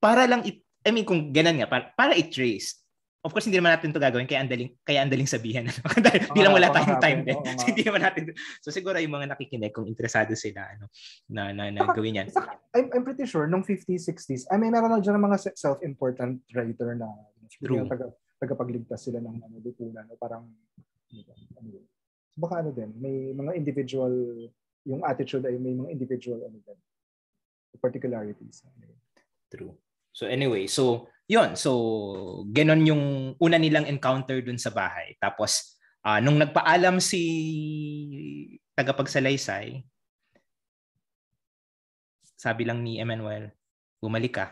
para lang it, I mean, kung ganun nga, para, para i-trace, of course, hindi naman natin to gagawin kaya andaling kaya andaling sabihin ano *laughs* dahil bilang wala tayong time din. so, hindi naman natin so siguro yung mga nakikinig kung interesado sila ano na na, na saka, gawin yan. saka, I'm, I'm pretty sure nung 50s 60s I mean meron na diyan mga self-important writer na True. taga tagapagligtas sila ng ano lipunan o parang ano, so baka ano din may mga individual yung attitude ay may mga individual ano din particularities True. So anyway, so yun. So ganon yung una nilang encounter dun sa bahay. Tapos uh, nung nagpaalam si tagapagsalaysay, sabi lang ni Emmanuel, bumalik ka.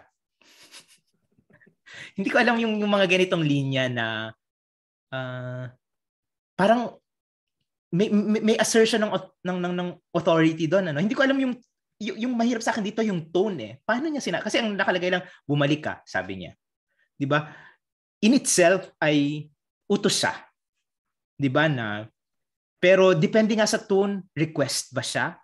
*laughs* Hindi ko alam yung, yung mga ganitong linya na uh, parang may, may, may assertion ng, ng, ng, ng authority doon. Ano? Hindi ko alam yung y- yung mahirap sa akin dito yung tone eh. Paano niya sina kasi ang nakalagay lang bumalik ka, sabi niya. 'Di ba? In itself ay utos siya. 'Di ba na pero depende nga sa tone, request ba siya?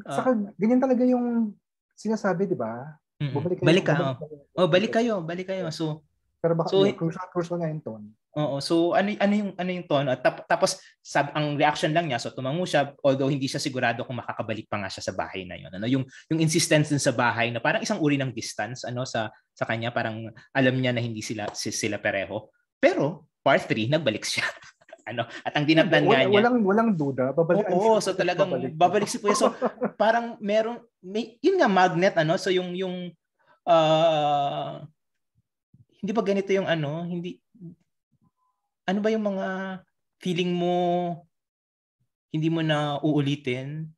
Uh, Saka ganyan talaga yung sinasabi, 'di ba? Bumalik kayo. Balik ka. Bumalik kayo. Oh, balik kayo, balik kayo. So pero baka so, yeah, crucial, crucial nga yung tone. Oo. So ano ano yung ano yung tone at tap, tapos sab ang reaction lang niya so tumango siya although hindi siya sigurado kung makakabalik pa nga siya sa bahay na yon. Ano yung yung insistence din sa bahay na parang isang uri ng distance ano sa sa kanya parang alam niya na hindi sila sila pareho. Pero part 3 nagbalik siya. *laughs* ano at ang dinatnan nga niya walang walang duda babalik oo so talagang babalik, babalik si Puya so parang meron may yun nga magnet ano so yung yung uh, hindi ba ganito yung ano, hindi ano ba yung mga feeling mo hindi mo na uulitin?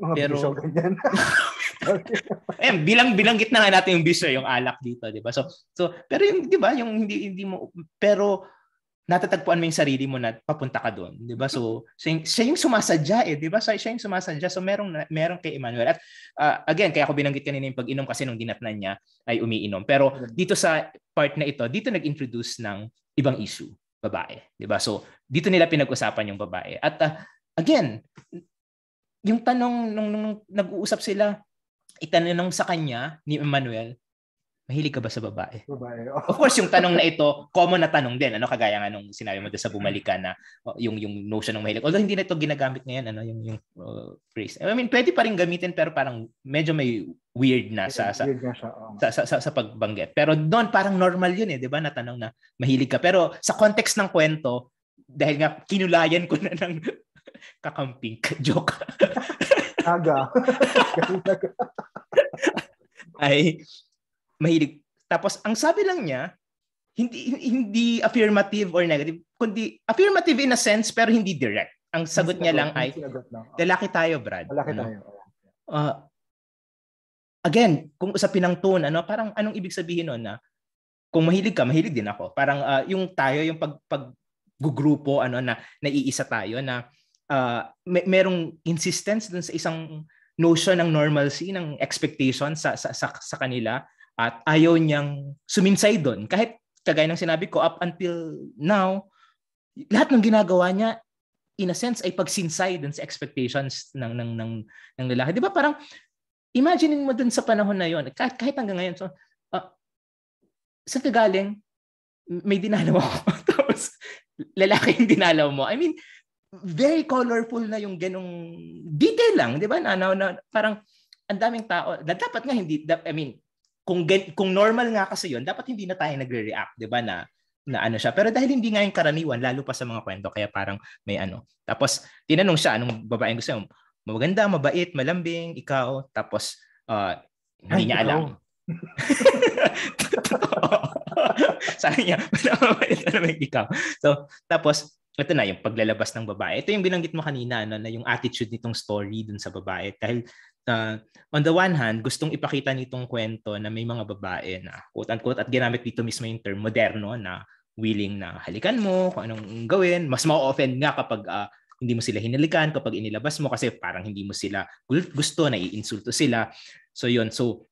Mga pero ganyan. *laughs* eh bilang bilanggit na nga natin yung bisyo yung alak dito, 'di ba? So so pero yung 'di ba yung hindi hindi mo pero natatagpuan mo yung sarili mo na papunta ka doon, 'di ba? So siya yung, siya yung sumasadya eh, 'di ba? So, siya yung sumasadya. So merong merong kay Emmanuel. At uh, again, kaya ako binanggit kanina yung pag-inom kasi nung dinatnan niya ay umiinom. Pero dito sa part na ito, dito nag-introduce ng ibang issue, babae, 'di ba? So dito nila pinag-usapan yung babae. At uh, again, yung tanong nung, nung nag-uusap sila, itanong sa kanya ni Emmanuel, mahilig ka ba sa babae? Babae. Oh. Of course, yung tanong na ito, common na tanong din. Ano kagaya nga nung sinabi mo sa bumalik ka na yung yung notion ng mahilig. Although hindi na ito ginagamit ngayon ano yung yung uh, phrase. I mean, pwede pa rin gamitin pero parang medyo may weird na sa sa, na siya, oh. sa, sa, sa, sa pagbanggit. Pero doon parang normal yun eh, 'di ba? Na tanong na mahilig ka. Pero sa context ng kwento, dahil nga kinulayan ko na ng *laughs* kakamping joke. Aga. *laughs* ay mahilig. Tapos ang sabi lang niya, hindi hindi affirmative or negative, kundi affirmative in a sense pero hindi direct. ang sagot niya lang ay, lalaki tayo, Brad. Lalaki ano? tayo. Uh, again, kung usapin ng tone, ano, parang anong ibig sabihin nun na kung mahilig ka, mahilig din ako. Parang uh, yung tayo, yung pag, pag gugrupo, ano, na naiisa tayo, na uh, may, merong insistence dun sa isang notion ng normalcy, ng expectation sa, sa, sa, sa kanila at ayaw niyang suminsay doon. Kahit kagaya ng sinabi ko, up until now, lahat ng ginagawa niya, in a sense, ay pagsinsay dun sa expectations ng, ng, ng, ng lalaki. Di ba parang, imagine mo dun sa panahon na yon kahit, kahit hanggang ngayon, so, uh, sa kagaling, may dinalaw ako. *laughs* Tapos, lalaki yung dinalaw mo. I mean, very colorful na yung ganong detail lang, 'di ba? Na, na, na parang ang daming tao, dapat nga hindi I mean, kung kung normal nga kasi 'yon, dapat hindi na tayo nagre-react, 'di ba? Na na ano siya. Pero dahil hindi nga yung karaniwan, lalo pa sa mga kwento, kaya parang may ano. Tapos, tinanong siya, anong babaeng gusto mo? Maganda, mabait, malambing, ikaw. Tapos, uh, hindi Ay, niya alam. *laughs* Sabi niya, *laughs* mabait, malambing, ikaw. So, tapos, ito na yung paglalabas ng babae. Ito yung binanggit mo kanina ano, na yung attitude nitong story dun sa babae. Dahil uh, on the one hand, gustong ipakita nitong kwento na may mga babae na quote-unquote at ginamit dito mismo yung term moderno na willing na halikan mo, kung anong gawin. Mas ma-offend nga kapag uh, hindi mo sila hinalikan, kapag inilabas mo kasi parang hindi mo sila gusto, na iinsulto sila. So yun, so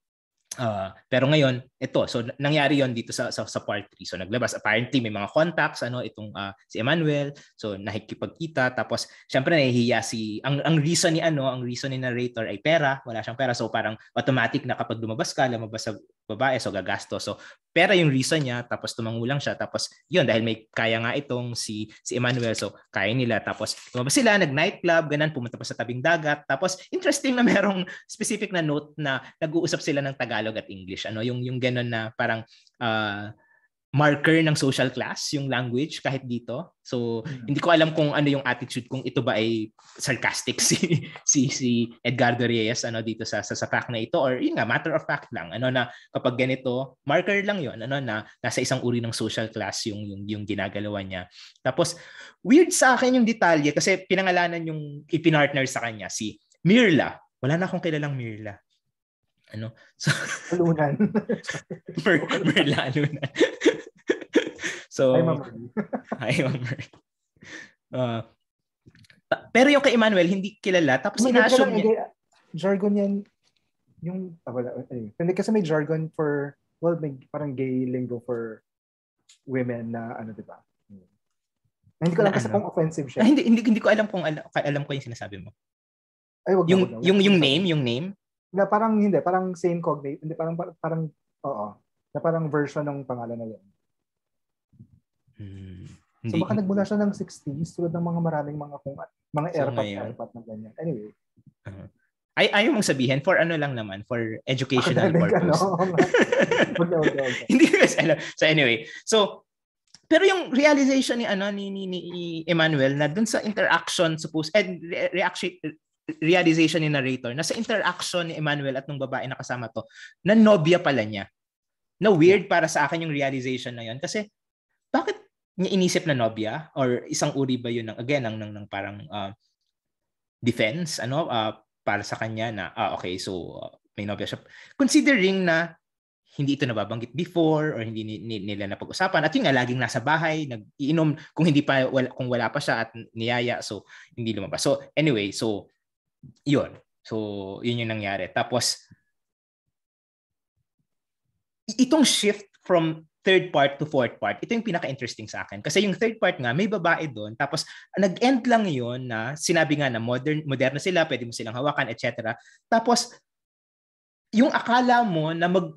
Uh, pero ngayon, ito, so nangyari yon dito sa, sa, sa part 3. So naglabas, apparently may mga contacts, ano, itong uh, si Emmanuel, so nakikipagkita, tapos syempre nahihiya si, ang, ang reason ni ano, ang reason ni narrator ay pera, wala siyang pera, so parang automatic na kapag lumabas ka, lumabas sa babae, so gagasto. So pera yung reason niya, tapos tumangulang siya, tapos yun, dahil may kaya nga itong si, si Emmanuel, so kaya nila, tapos lumabas sila, nag-nightclub, ganun, pumunta pa sa tabing dagat, tapos interesting na merong specific na note na nag-uusap sila ng Tagalog at English, ano, yung, yung ganun na parang uh, marker ng social class yung language kahit dito. So mm-hmm. hindi ko alam kung ano yung attitude kung ito ba ay sarcastic *laughs* si si si Edgardo Reyes ano dito sa sa, sa fact na ito or yun nga matter of fact lang ano na kapag ganito marker lang yon ano na nasa isang uri ng social class yung yung yung ginagalawan niya. Tapos weird sa akin yung detalye kasi pinangalanan yung ipinartner sa kanya si Mirla. Wala na akong kilalang Mirla. Ano? So, Alunan. *laughs* Mer, Merla Alunan. *laughs* so, Hi, Ma'am Hi, Ma'am uh, pero yung kay Emmanuel, hindi kilala. Tapos ina-assume niya. Jargon yan. Yung, ah, wala, anyway. Hindi kasi may jargon for, well, may parang gay lingo for women na ano, di ba? Hindi ko alam kasi ano? kung offensive siya. Ah, hindi, hindi, hindi ko alam kung alam, alam ko yung sinasabi mo. Ay, wag yung, na, wag na. yung, yung name, yung name? Na parang hindi, parang same cognate. Hindi, parang, parang, oo. Na parang version ng pangalan na yun. Hmm. So baka nagmula siya ng 60s tulad ng mga maraming mga kung mga so, airpot airpot na ganyan. Anyway. Uh-huh. Ay ayaw mong sabihin for ano lang naman for educational purpose. Ano, *laughs* *laughs* Hindi ko alam. So anyway, so pero yung realization ni ano ni ni, ni Emmanuel na dun sa interaction suppose and reaction realization ni narrator na sa interaction ni Emmanuel at ng babae na kasama to, na nobya pala niya. Na weird para sa akin yung realization na yon kasi bakit niya inisip na nobya? Or isang uri ba yun ng again ng ng, ng parang uh, defense? Ano? Uh, para sa kanya na ah okay so uh, may nobya siya. Considering na hindi ito nababanggit before or hindi nila na pag-usapan at yun nga laging nasa bahay nag-iinom. Kung hindi pa wala, kung wala pa siya at niyaya so hindi lumabas. So anyway so yun. So, yun yung nangyari. Tapos, itong shift from third part to fourth part, ito yung pinaka-interesting sa akin. Kasi yung third part nga, may babae doon. Tapos, nag-end lang yon na sinabi nga na modern, moderno sila, pwede mo silang hawakan, etc. Tapos, yung akala mo na mag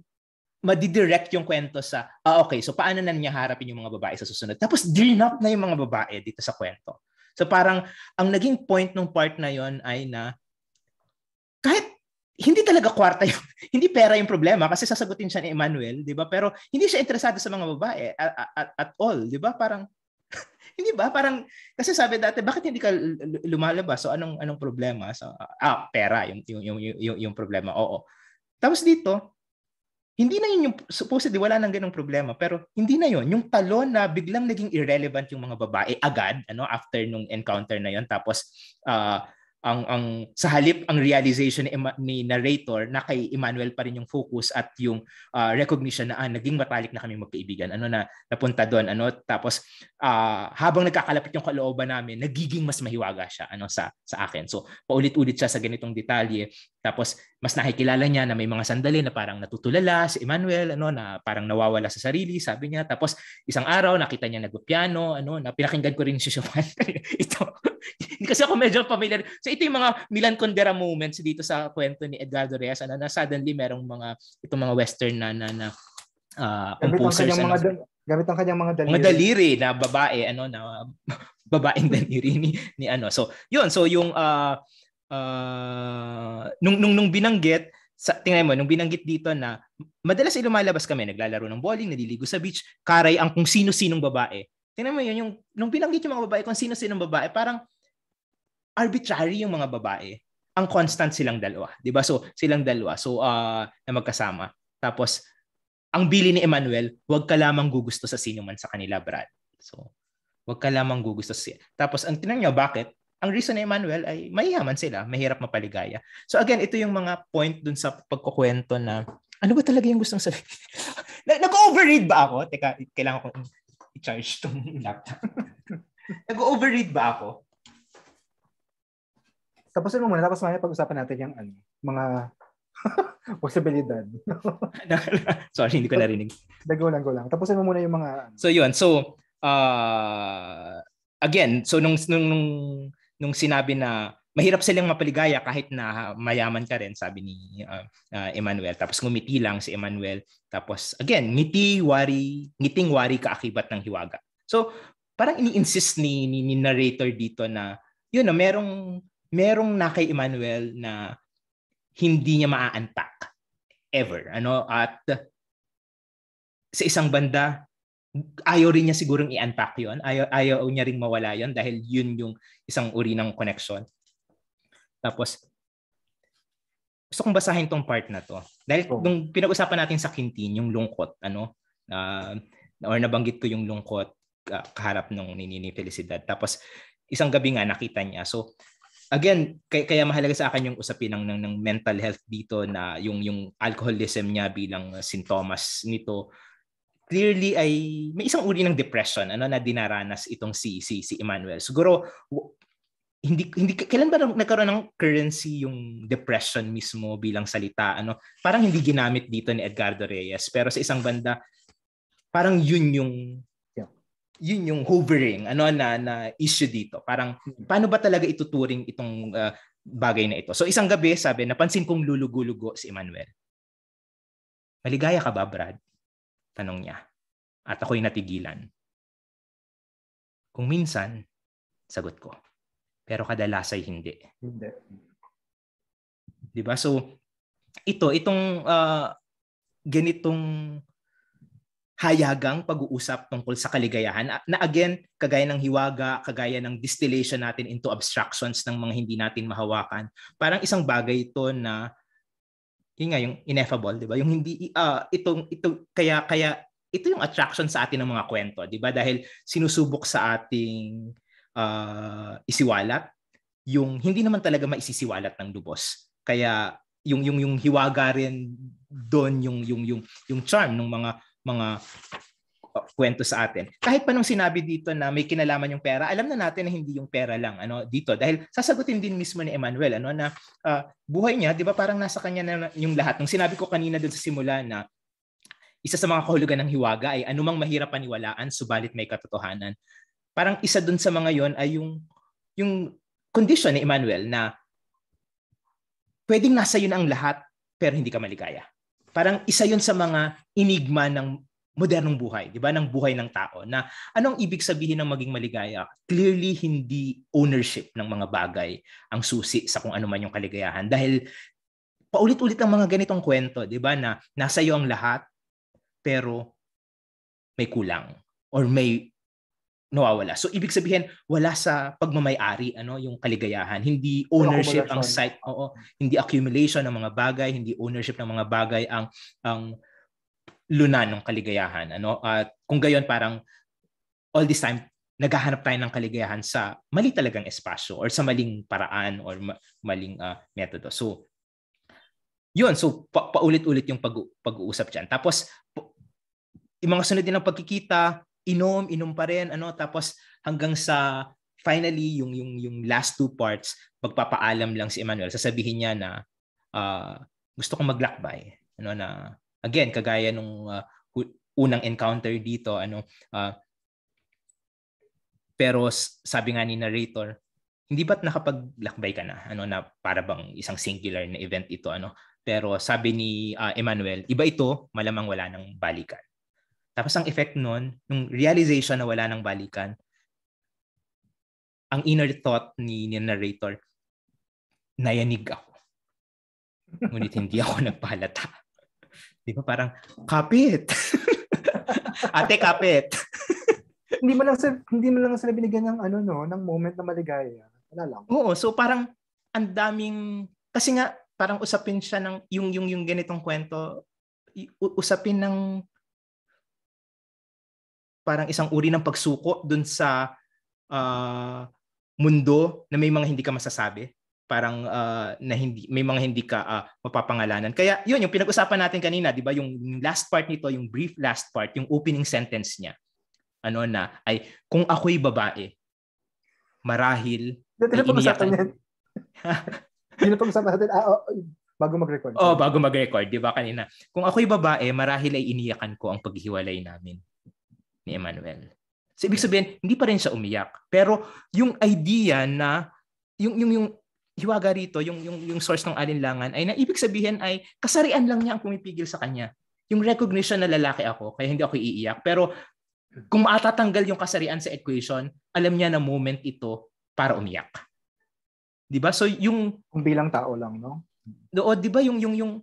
madidirect yung kwento sa, ah, okay, so paano na niya harapin yung mga babae sa susunod? Tapos, deal up na yung mga babae dito sa kwento. So parang ang naging point ng part na yon ay na kahit hindi talaga kwarta yung, *laughs* hindi pera yung problema kasi sasagutin siya ni Emmanuel, di ba? Pero hindi siya interesado sa mga babae at, at, at all, di ba? Parang, *laughs* hindi ba? Parang, kasi sabi dati, bakit hindi ka lumalabas? So, anong, anong problema? So, ah, pera, yung, yung, yung, yung, yung problema. Oo. Tapos dito, hindi na yun yung supposedly wala nang ganung problema pero hindi na yun. Yung talon na biglang naging irrelevant yung mga babae agad ano after nung encounter na yon tapos uh, ang ang sa halip ang realization ni, ni narrator na kay Emmanuel pa rin yung focus at yung uh, recognition na ah, naging matalik na kami magkaibigan. Ano na napunta doon ano? Tapos uh, habang nagkakalapit yung kalooban namin nagiging mas mahiwaga siya ano sa sa akin. So paulit-ulit siya sa ganitong detalye. Tapos mas nakikilala niya na may mga sandali na parang natutulala si Emmanuel ano na parang nawawala sa sarili sabi niya. Tapos isang araw nakita niya nagpiano ano na pinakinggan ko rin si Siobhan *laughs* ito *laughs* kasi ako medyo familiar. So ito yung mga Milan Kundera moments dito sa kwento ni Edgardo Reyes ano na suddenly merong mga itong mga western na na, na uh, composers gamit ang mga ano, gamit ang kanyang mga daliri. Mga daliri na babae ano na *laughs* babaeng daliri ni, ni ano. So yun. So yung uh, uh, nung, nung, nung binanggit, sa, tingnan mo, nung binanggit dito na madalas ay lumalabas kami, naglalaro ng bowling, naliligo sa beach, karay ang kung sino-sinong babae. Tingnan mo yun, yung, nung binanggit yung mga babae, kung sino-sinong babae, parang arbitrary yung mga babae. Ang constant silang dalawa. di ba So, silang dalawa. So, uh, na magkasama. Tapos, ang bili ni Emmanuel, huwag ka lamang gugusto sa sino man sa kanila, Brad. So, huwag ka lamang gugusto sa Tapos, ang tinanong niya, bakit? ang reason ni Emmanuel ay mayayaman sila, mahirap mapaligaya. So again, ito yung mga point dun sa pagkukwento na ano ba talaga yung gustong sabihin? *laughs* Nag-overread ba ako? Teka, kailangan ko i-charge tong laptop. *laughs* Nag-overread ba ako? Tapusin mo muna, tapos mamaya pag-usapan natin yung ano, mga *laughs* posibilidad. *laughs* Sorry, hindi ko narinig. Dago lang, go lang. Tapusin mo muna yung mga... Ano. So yun, so uh, again, so nung, nung, nung nung sinabi na mahirap silang mapaligaya kahit na mayaman ka rin, sabi ni uh, uh, Emmanuel. Tapos ngumiti lang si Emmanuel. Tapos again, ngiti, wari, ngiting wari kaakibat ng hiwaga. So parang ini-insist ni, ni, ni narrator dito na yun na merong merong na kay Emmanuel na hindi niya maa-unpack ever. Ano? At sa isang banda, ayaw rin niya sigurong i-unpack yon ayaw, ayaw niya ring mawala yon dahil yun yung isang uri ng connection. Tapos, gusto kong basahin tong part na to. Dahil oh. nung pinag-usapan natin sa Quintin, yung lungkot, ano, uh, or nabanggit ko yung lungkot uh, kaharap ng Nini Felicidad. Tapos, isang gabi nga nakita niya. So, again, kaya, kaya mahalaga sa akin yung usapin ng, ng, ng mental health dito na yung, yung alcoholism niya bilang sintomas nito clearly ay may isang uri ng depression ano na dinaranas itong si si si Emmanuel. Siguro hindi hindi kailan ba nagkaroon ng currency yung depression mismo bilang salita ano parang hindi ginamit dito ni Edgardo Reyes pero sa isang banda parang yun yung. Yun yung hovering ano na na issue dito parang hmm. paano ba talaga ituturing itong uh, bagay na ito so isang gabi sabi napansin kong lulugo-lugo si Emmanuel maligaya ka ba Brad Tanong niya. At ako'y natigilan. Kung minsan, sagot ko. Pero kadalasay hindi. Hindi. 'Di ba? So ito, itong uh, ganitong hayagang pag-uusap tungkol sa kaligayahan na again, kagaya ng hiwaga, kagaya ng distillation natin into abstractions ng mga hindi natin mahawakan. Parang isang bagay ito na yun nga yung ineffable, 'di ba? Yung hindi uh, itong ito kaya kaya ito yung attraction sa atin ng mga kwento, 'di ba? Dahil sinusubok sa ating uh, isiwalat yung hindi naman talaga maisisiwalat ng lubos. Kaya yung yung yung hiwaga rin doon yung yung yung yung charm ng mga mga kwento sa atin. Kahit pa nung sinabi dito na may kinalaman yung pera, alam na natin na hindi yung pera lang ano dito dahil sasagutin din mismo ni Emmanuel ano na uh, buhay niya, 'di ba parang nasa kanya na yung lahat. Nung sinabi ko kanina doon sa simula na isa sa mga kahulugan ng hiwaga ay anumang mahirap paniwalaan subalit may katotohanan. Parang isa doon sa mga yon ay yung yung condition ni Emmanuel na pwedeng nasa yun ang lahat pero hindi ka maligaya. Parang isa yun sa mga enigma ng modernong buhay, 'di ba? Ng buhay ng tao na anong ibig sabihin ng maging maligaya? Clearly hindi ownership ng mga bagay ang susi sa kung ano man yung kaligayahan dahil paulit-ulit ang mga ganitong kwento, 'di ba? Na nasa iyo ang lahat pero may kulang or may nawawala. So ibig sabihin wala sa pagmamay-ari ano yung kaligayahan, hindi ownership ang site, oo, hindi accumulation ng mga bagay, hindi ownership ng mga bagay ang ang lunan ng kaligayahan. Ano? At kung gayon parang all this time naghahanap tayo ng kaligayahan sa mali talagang espasyo or sa maling paraan or ma- maling uh, metodo. So, yun. So, pa- paulit-ulit yung pag- pag-uusap dyan. Tapos, yung mga sunod din ng pagkikita, inom, inom pa rin, ano, tapos hanggang sa finally, yung, yung, yung last two parts, magpapaalam lang si Emmanuel. Sasabihin niya na uh, gusto kong maglakbay. Ano, na, again, kagaya nung uh, unang encounter dito, ano, uh, pero sabi nga ni narrator, hindi ba't nakapaglakbay ka na? Ano na para bang isang singular na event ito ano? Pero sabi ni uh, Emmanuel, iba ito, malamang wala ng balikan. Tapos ang effect nun, nung realization na wala ng balikan, ang inner thought ni, ni narrator, nayanig ako. Ngunit hindi ako *laughs* nagpahalata. Di ba parang, kapit! *laughs* Ate, kapit! *laughs* hindi mo lang sa, hindi mo lang sila binigyan ng ano no, ng moment na maligaya. Wala lang. Oo, so parang ang daming kasi nga parang usapin siya ng yung yung yung ganitong kwento usapin ng parang isang uri ng pagsuko dun sa uh, mundo na may mga hindi ka masasabi parang uh, na hindi may mga hindi ka uh, mapapangalanan kaya yun yung pinag-usapan natin kanina di ba yung last part nito yung brief last part yung opening sentence niya ano na ay kung ako'y babae marahil Dito na pag-usapan yan. Hindi na pag-usapan natin. Ah, oh, bago mag-record. Oh, bago mag-record, di ba kanina? Kung ako'y babae, marahil ay iniyakan ko ang paghiwalay namin ni Emmanuel. So, ibig sabihin, hindi pa rin siya umiyak. Pero yung idea na, yung, yung, yung hiwaga rito, yung, yung, yung source ng alinlangan, ay na ibig sabihin ay kasarian lang niya ang pumipigil sa kanya. Yung recognition na lalaki ako, kaya hindi ako iiyak. Pero kung maatatanggal yung kasarian sa equation, alam niya na moment ito para umiyak. 'Di ba? So yung kung bilang tao lang, no? Oo, 'di ba yung yung yung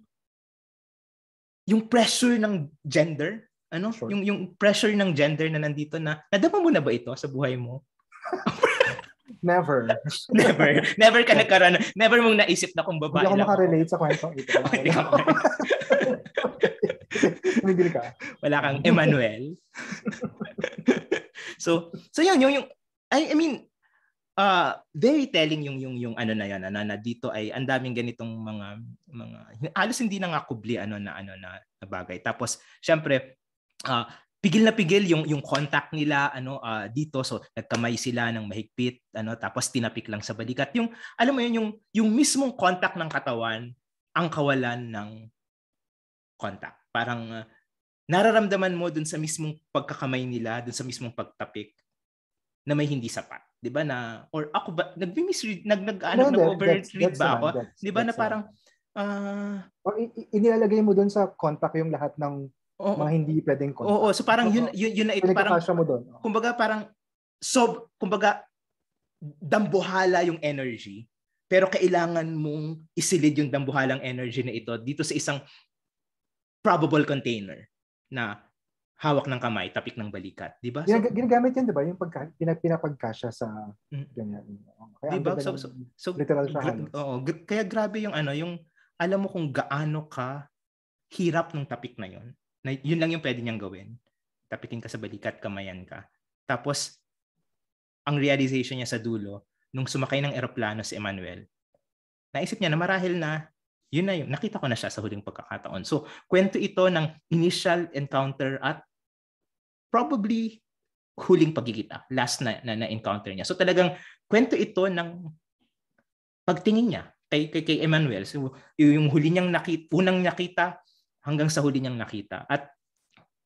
yung pressure ng gender, ano? Sure. Yung yung pressure ng gender na nandito na nadama mo na ba ito sa buhay mo? *laughs* Never. *laughs* never. Never ka nagkaroon. Never mong naisip na kung babae Hindi ako makarelate sa kwentong ito. Tumigil ka. Wala kang Emmanuel. *laughs* so, so yun, yung, yung, I, I mean, uh, very telling yung yung yung ano na yan na, na dito ay ang daming ganitong mga mga halos hindi na nga kubli ano na ano na, na bagay tapos syempre uh, pigil na pigil yung yung contact nila ano uh, dito so nagkamay sila ng mahigpit ano tapos tinapik lang sa balikat yung alam mo yun yung yung mismong contact ng katawan ang kawalan ng contact parang uh, nararamdaman mo dun sa mismong pagkakamay nila, dun sa mismong pagtapik na may hindi sapat. 'Di ba na or ako ba nagmi-misread nag nag ano no, nag-overread ba ako? 'Di ba na parang uh, or inilalagay mo doon sa contact yung lahat ng oo, mga hindi pwedeng contact. Oo, so parang yun yun, yun na ito parang mo doon. Kumbaga parang so kumbaga dambuhala yung energy pero kailangan mong isilid yung dambuhalang energy na ito dito sa isang probable container na hawak ng kamay, tapik ng balikat, 'di ba? So, ginagamit 'yan 'di ba? Yung pagka, pinapagkasya sa mm. ganyan. Kaya 'di ba? So, so, so literal siya. Gra- oo, g- kaya grabe yung ano, yung alam mo kung gaano ka hirap ng tapik na 'yon. Na yun lang yung pwede niyang gawin. Tapikin ka sa balikat, kamayan ka. Tapos ang realization niya sa dulo nung sumakay ng eroplano si Emmanuel. Naisip niya na marahil na yun na yun. Nakita ko na siya sa huling pagkakataon. So, kwento ito ng initial encounter at probably huling pagkikita. Last na, na, na encounter niya. So, talagang kwento ito ng pagtingin niya kay, kay, kay Emmanuel. So, yung huli niyang nakita, unang nakita hanggang sa huli niyang nakita. At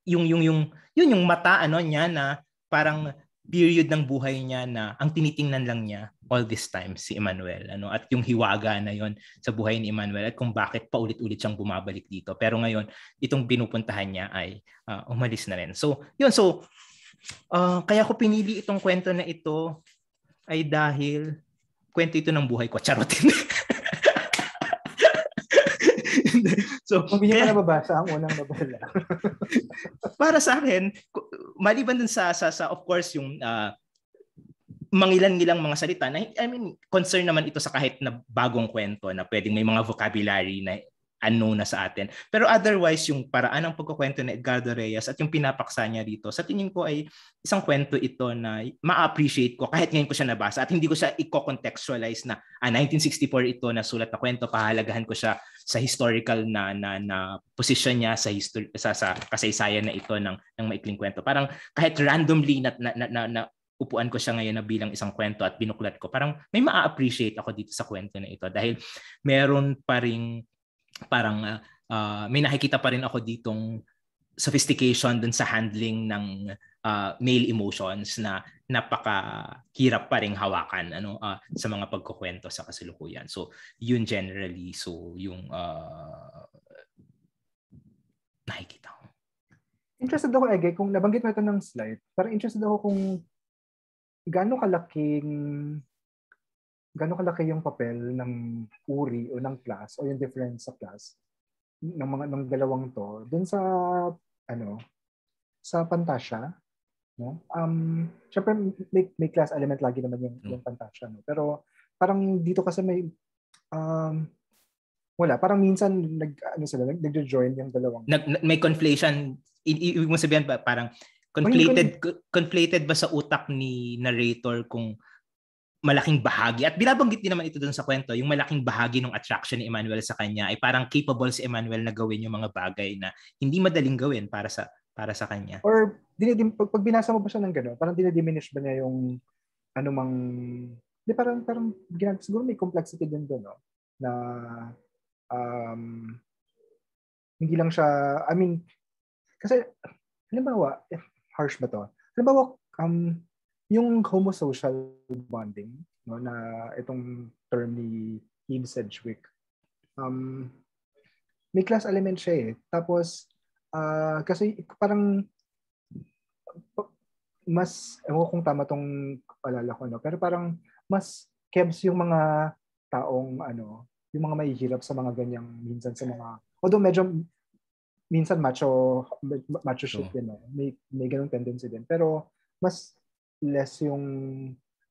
yung yung yung yun yung mata ano niya na parang period ng buhay niya na ang tinitingnan lang niya all this time si Emmanuel ano at yung hiwaga na yon sa buhay ni Emmanuel at kung bakit paulit-ulit siyang bumabalik dito. Pero ngayon itong pinupuntahan niya ay uh, umalis na rin. So yun so uh, kaya ko pinili itong kwento na ito ay dahil kwento ito ng buhay ko. Charotin *laughs* so, Hindi niyo pa nababasa ang unang nobela. *laughs* para sa akin, maliban dun sa, sa, sa of course, yung uh, mangilan-ngilang mga salita na I mean concern naman ito sa kahit na bagong kwento na pwedeng may mga vocabulary na unknown na sa atin. Pero otherwise, yung paraan ng pagkukwento ni Edgardo Reyes at yung pinapaksa niya dito, sa tingin ko ay isang kwento ito na ma-appreciate ko kahit ngayon ko siya nabasa at hindi ko siya i-contextualize na ah, 1964 ito na sulat na kwento, pahalagahan ko siya sa historical na na, na position niya sa history sa, sa kasaysayan na ito ng ng maikling kwento. Parang kahit randomly na, na, na, na upuan ko siya ngayon na bilang isang kwento at binuklat ko, parang may ma-appreciate ako dito sa kwento na ito dahil meron pa ring parang uh, may nakikita pa rin ako ditong sophistication dun sa handling ng uh, male emotions na napakahirap pa ring hawakan ano uh, sa mga pagkukwento sa kasalukuyan. So yun generally so yung uh, nakikita ko. Interested ako Ege kung nabanggit mo ito ng slide. Parang interested ako kung gaano kalaking gaano kalaki yung papel ng uri o ng class o yung difference sa class ng mga ng dalawang to dun sa ano sa pantasya no? Um syempre may, may class element lagi naman yung hmm. yung pantasya no? Pero parang dito kasi may um wala. Parang minsan nag ano sila nag join yung dalawang nag, may conflation. Ibig mo sabihin ba parang conflated conflated ba sa utak ni narrator kung malaking bahagi? At binabanggit din naman ito doon sa kwento yung malaking bahagi ng attraction ni Emmanuel sa kanya ay parang capable si Emmanuel na gawin yung mga bagay na hindi madaling gawin para sa para sa kanya. Or dinidim pag, pag binasa mo ba siya ng gano'n parang dinidiminish ba niya yung anumang di parang parang ginag siguro may complexity din doon no? Na um hindi lang siya I mean kasi halimbawa eh, harsh ba to? Halimbawa um yung homosocial bonding no na itong term ni Eve Sedgwick um may class element siya eh. Tapos uh, kasi parang mas ewan kung tama tong alala ko no pero parang mas kebs yung mga taong ano yung mga mahihirap sa mga ganyang minsan sa mga although medyo minsan macho macho shit din no may may ganung tendency din. Pero mas less yung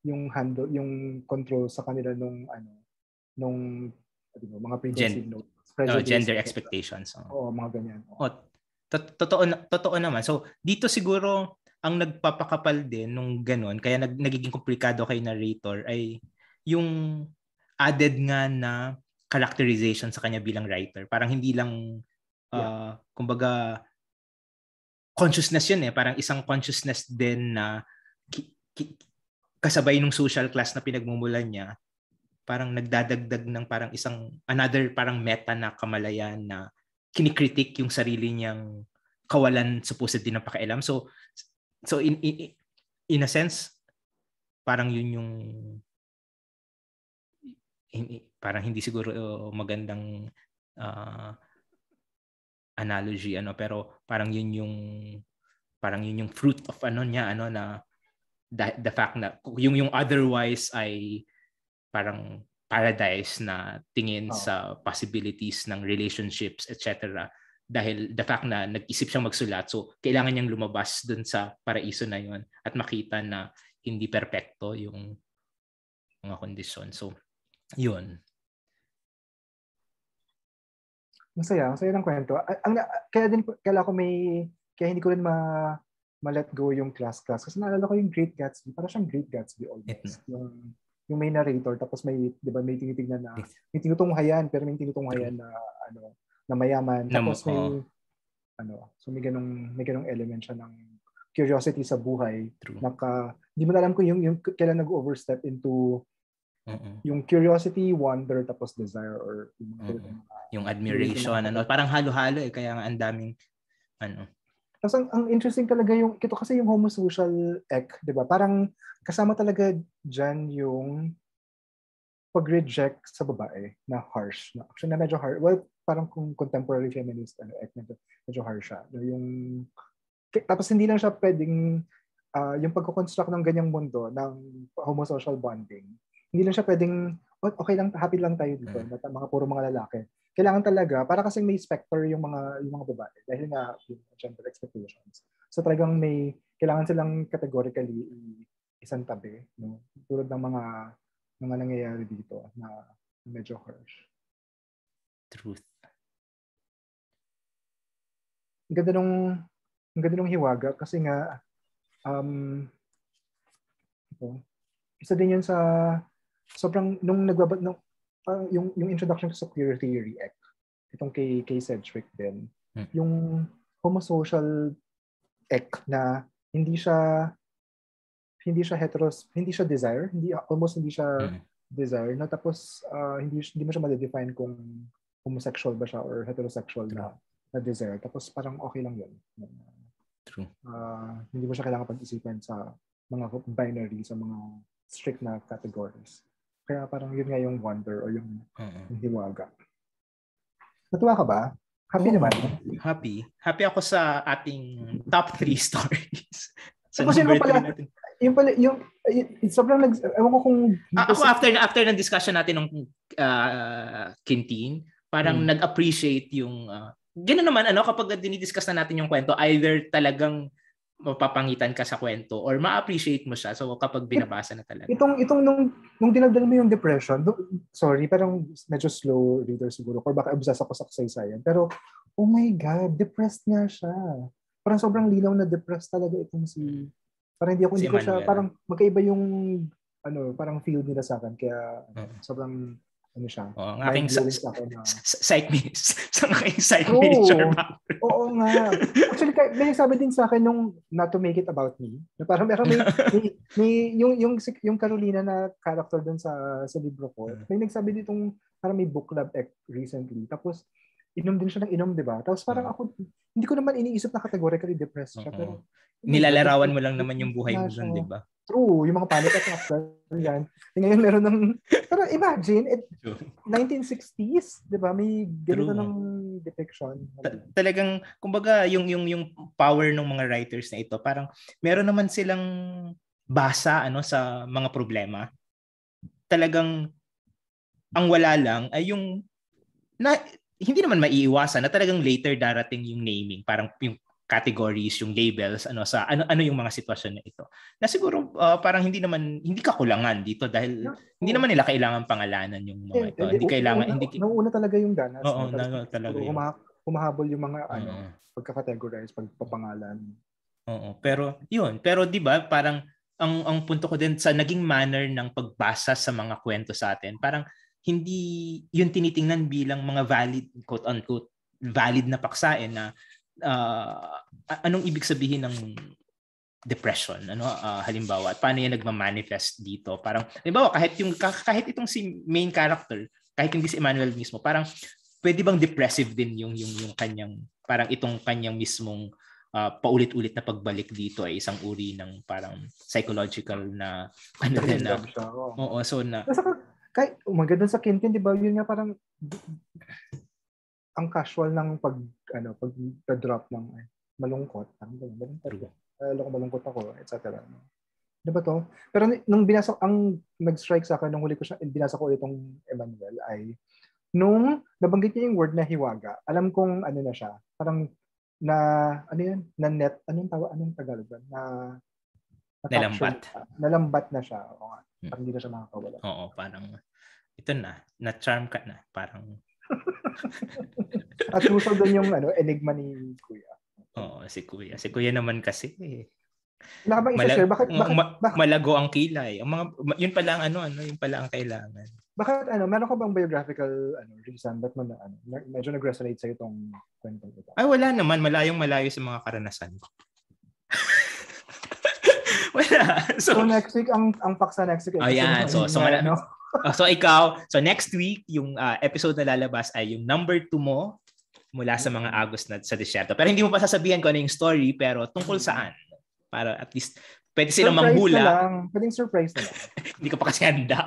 yung handle yung control sa kanila nung ano nung ano, mga preconceived Gen- notes uh, gender expectations oo oh. mga ganyan oh, totoo totoo naman. So dito siguro ang nagpapakapal din nung ganun kaya nag, nagiging komplikado kay narrator ay yung added nga na characterization sa kanya bilang writer. Parang hindi lang uh, yeah. kumbaga consciousness yun eh. Parang isang consciousness din na kasabay nung social class na pinagmumulan niya, parang nagdadagdag ng parang isang another parang meta na kamalayan na kinikritik yung sarili niyang kawalan supposedly ng pakialam. So so in, in in a sense parang yun yung in, parang hindi siguro uh, magandang uh, analogy ano pero parang yun yung parang yun yung fruit of ano niya ano na the, the fact na yung yung otherwise ay parang paradise na tingin oh. sa possibilities ng relationships etc dahil the fact na nag-isip siyang magsulat so kailangan niyang lumabas dun sa paraiso na yon at makita na hindi perpekto yung mga kondisyon so yun masaya masaya ng kwento ang kaya din kaya ko may kaya hindi ko rin ma ma-let go yung class class. Kasi naalala ko yung Great Gatsby. Para siyang Great Gatsby almost. Yung, yung may narrator tapos may, di ba, may tinitignan na, may tinutunghayan, pero may tinutunghayan na, ano, na mayaman. Tapos may, oh. ano, so may ganong, may ganong element siya ng curiosity sa buhay. True. Naka, hindi mo na alam kung yung, yung kailan nag-overstep into Uh-uh. Yung curiosity, wonder, tapos desire or yung, uh-uh. yung admiration, ano, parang halo-halo eh kaya ang daming ano, tapos ang, ang interesting talaga yung, ito kasi yung homosocial ek, di ba? Parang kasama talaga dyan yung pag-reject sa babae na harsh. Na, actually, na medyo harsh. Well, parang kung contemporary feminist, ano, ek, medyo, medyo harsh siya. Yung, tapos hindi lang siya pwedeng, uh, yung pagko-construct ng ganyang mundo, ng homosocial bonding, hindi lang siya pwedeng, okay lang, happy lang tayo dito, mm. mga puro mga lalaki kailangan talaga para kasi may specter yung mga yung mga babae dahil nga yung gender expectations. So talagang may kailangan silang categorically isang tabi, no? Tulad ng mga mga nangyayari dito na medyo harsh. Truth. ang ganda nung, ang ganda nung hiwaga kasi nga, um, ito, isa din yun sa, sobrang, nung nagbaba, nung, uh, yung, yung introduction sa queer theory, ek, itong kay, kay Sedgwick din, hmm. yung homosocial ek na hindi siya hindi siya heteros, hindi siya desire, hindi almost hindi siya mm. desire na tapos uh, hindi hindi mo siya ma-define kung homosexual ba siya or heterosexual na na desire. Tapos parang okay lang 'yun. True. Uh, hindi mo siya kailangan pag-isipan sa mga binary, sa mga strict na categories. Kaya parang yun nga yung wonder o yung, uh-uh. yung hiwaga. Natuwa ka ba? Happy oh, naman? Happy. Happy ako sa ating top three *laughs* stories. sa Tapos yun pala, natin yung pala, yung, yung sobrang nag, ewan ko kung... Ah, ako after, after ng discussion natin ng uh, Kintin, parang hmm. nag-appreciate yung, uh, gano'n naman, ano, kapag dinidiscuss na natin yung kwento, either talagang mapapangitan ka sa kwento or ma-appreciate mo siya. So kapag binabasa na talaga. Itong itong nung nung dinagdag mo yung depression, do, sorry, parang medyo slow reader siguro or baka obsessed ako sa kasaysayan. Pero oh my god, depressed nga siya. Parang sobrang linaw na depressed talaga itong si Parang hindi ako, si hindi ko siya, parang magkaiba yung, ano, parang feel nila sa akin. Kaya, uh-huh. sobrang, ano siya. Oh, ang aking sa, sa, psych sa aking psych oh, major. Oo nga. Actually, may sabi din sa akin nung not to make it about me. Na parang meron may, *laughs* may, may, yung, yung, yung Carolina na character dun sa, sa libro ko, may nagsabi ditong parang may book club recently. Tapos, inom din siya ng inom, di ba? Tapos parang ako, hindi ko naman iniisip na categorically depressed siya. Pero, Nilalarawan *laughs* mo lang naman yung buhay mo dun, di ba? True, yung mga panic attacks *laughs* yan. Ngayon meron ng, pero imagine, it, 1960s, di ba? May ganito ng depiction. Ta- talagang, kumbaga, yung, yung, yung power ng mga writers na ito, parang meron naman silang basa ano sa mga problema. Talagang ang wala lang ay yung na hindi naman maiiwasan na talagang later darating yung naming, parang yung categories, yung labels, ano sa ano ano yung mga sitwasyon na ito. Na siguro uh, parang hindi naman hindi kakulangan dito dahil no, hindi naman nila kailangan pangalanan yung mga ito. Hindi, hindi kailangan hindi nung una talaga yung ganas. Oo, na, na, talaga. Yung, humahabol yung mga ano, pagka-categorize, pagpapangalan. Oo, pero yun, pero 'di ba parang ang ang punto ko din sa naging manner ng pagbasa sa mga kwento sa atin, parang hindi yun tinitingnan bilang mga valid, quote-unquote, valid na paksain na uh, anong ibig sabihin ng depression? Ano uh, halimbawa at paano yan nagma-manifest dito? Parang halimbawa kahit yung kahit itong si main character kahit hindi si Emmanuel mismo parang pwede bang depressive din yung yung yung kanyang parang itong kanyang mismong uh, paulit-ulit na pagbalik dito ay isang uri ng parang psychological na ano din na oo. so na kahit maganda sa Quintin, di ba, yun nga parang ang casual ng pag ano pag drop ng eh, malungkot ano ba malungkot uh, ko malungkot ako etc di ba to? Pero nung binasa ang nag-strike sa akin nung huli ko siya binasa ko itong Emmanuel ay nung nabanggit niya yung word na hiwaga alam kong ano na siya parang na ano yun? Na net anong tawag? Anong tagalog ba na nalambat. nalambat na siya o nga. Hmm. Parang hindi na siya makakawala. Oo, parang ito na, na-charm ka na. Parang... *laughs* At gusto doon yung ano, enigma ni Kuya. Oo, si Kuya. Si Kuya naman kasi eh. Wala bang isa-share? Bakit, bakit, ma- bakit, malago ang kilay. Ang mga, yun pala ang ano, ano, yun pala ang kailangan. Bakit ano, meron ka bang biographical ano, reason ba't mo na ano, medyo nag-resonate sa itong kwento ito? Ay, wala naman. Malayong malayo sa mga karanasan ko. *laughs* Wala. So, so next week, ang ang paksa next week. Oh, yan. So, so, mala- no? Oh, *laughs* so ikaw, so next week, yung uh, episode na lalabas ay yung number 2 mo mula sa mga Agos na sa disyerto. Pero hindi mo pa sasabihan kung ano yung story, pero tungkol saan. Para at least pwede silang surprise manghula. Na lang. Pwedeng surprise na lang. *laughs* hindi ka pa kasi handa.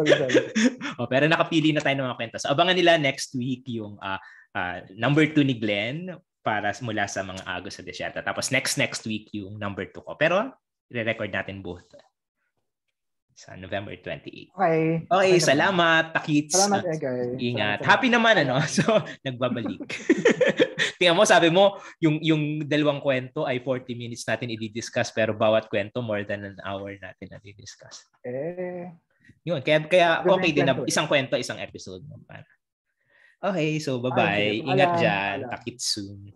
*laughs* oh, pero nakapili na tayo ng mga kwento. So, abangan nila next week yung uh, uh, number 2 ni Glenn para mula sa mga Agos sa Desierto. Tapos next next week yung number 2 ko. Pero re-record natin both sa November 28. Okay. Okay, okay salamat, Takits. Salamat, Egay. Ingat. Salamat. Happy naman, ano? *laughs* So, nagbabalik. *laughs* Tingnan mo, sabi mo, yung, yung dalawang kwento ay 40 minutes natin i-discuss pero bawat kwento more than an hour natin na i-discuss. Eh. Yun, kaya, kaya okay din na isang kwento, isang episode. Okay, so bye-bye. Ingat dyan. paalam. Takit soon.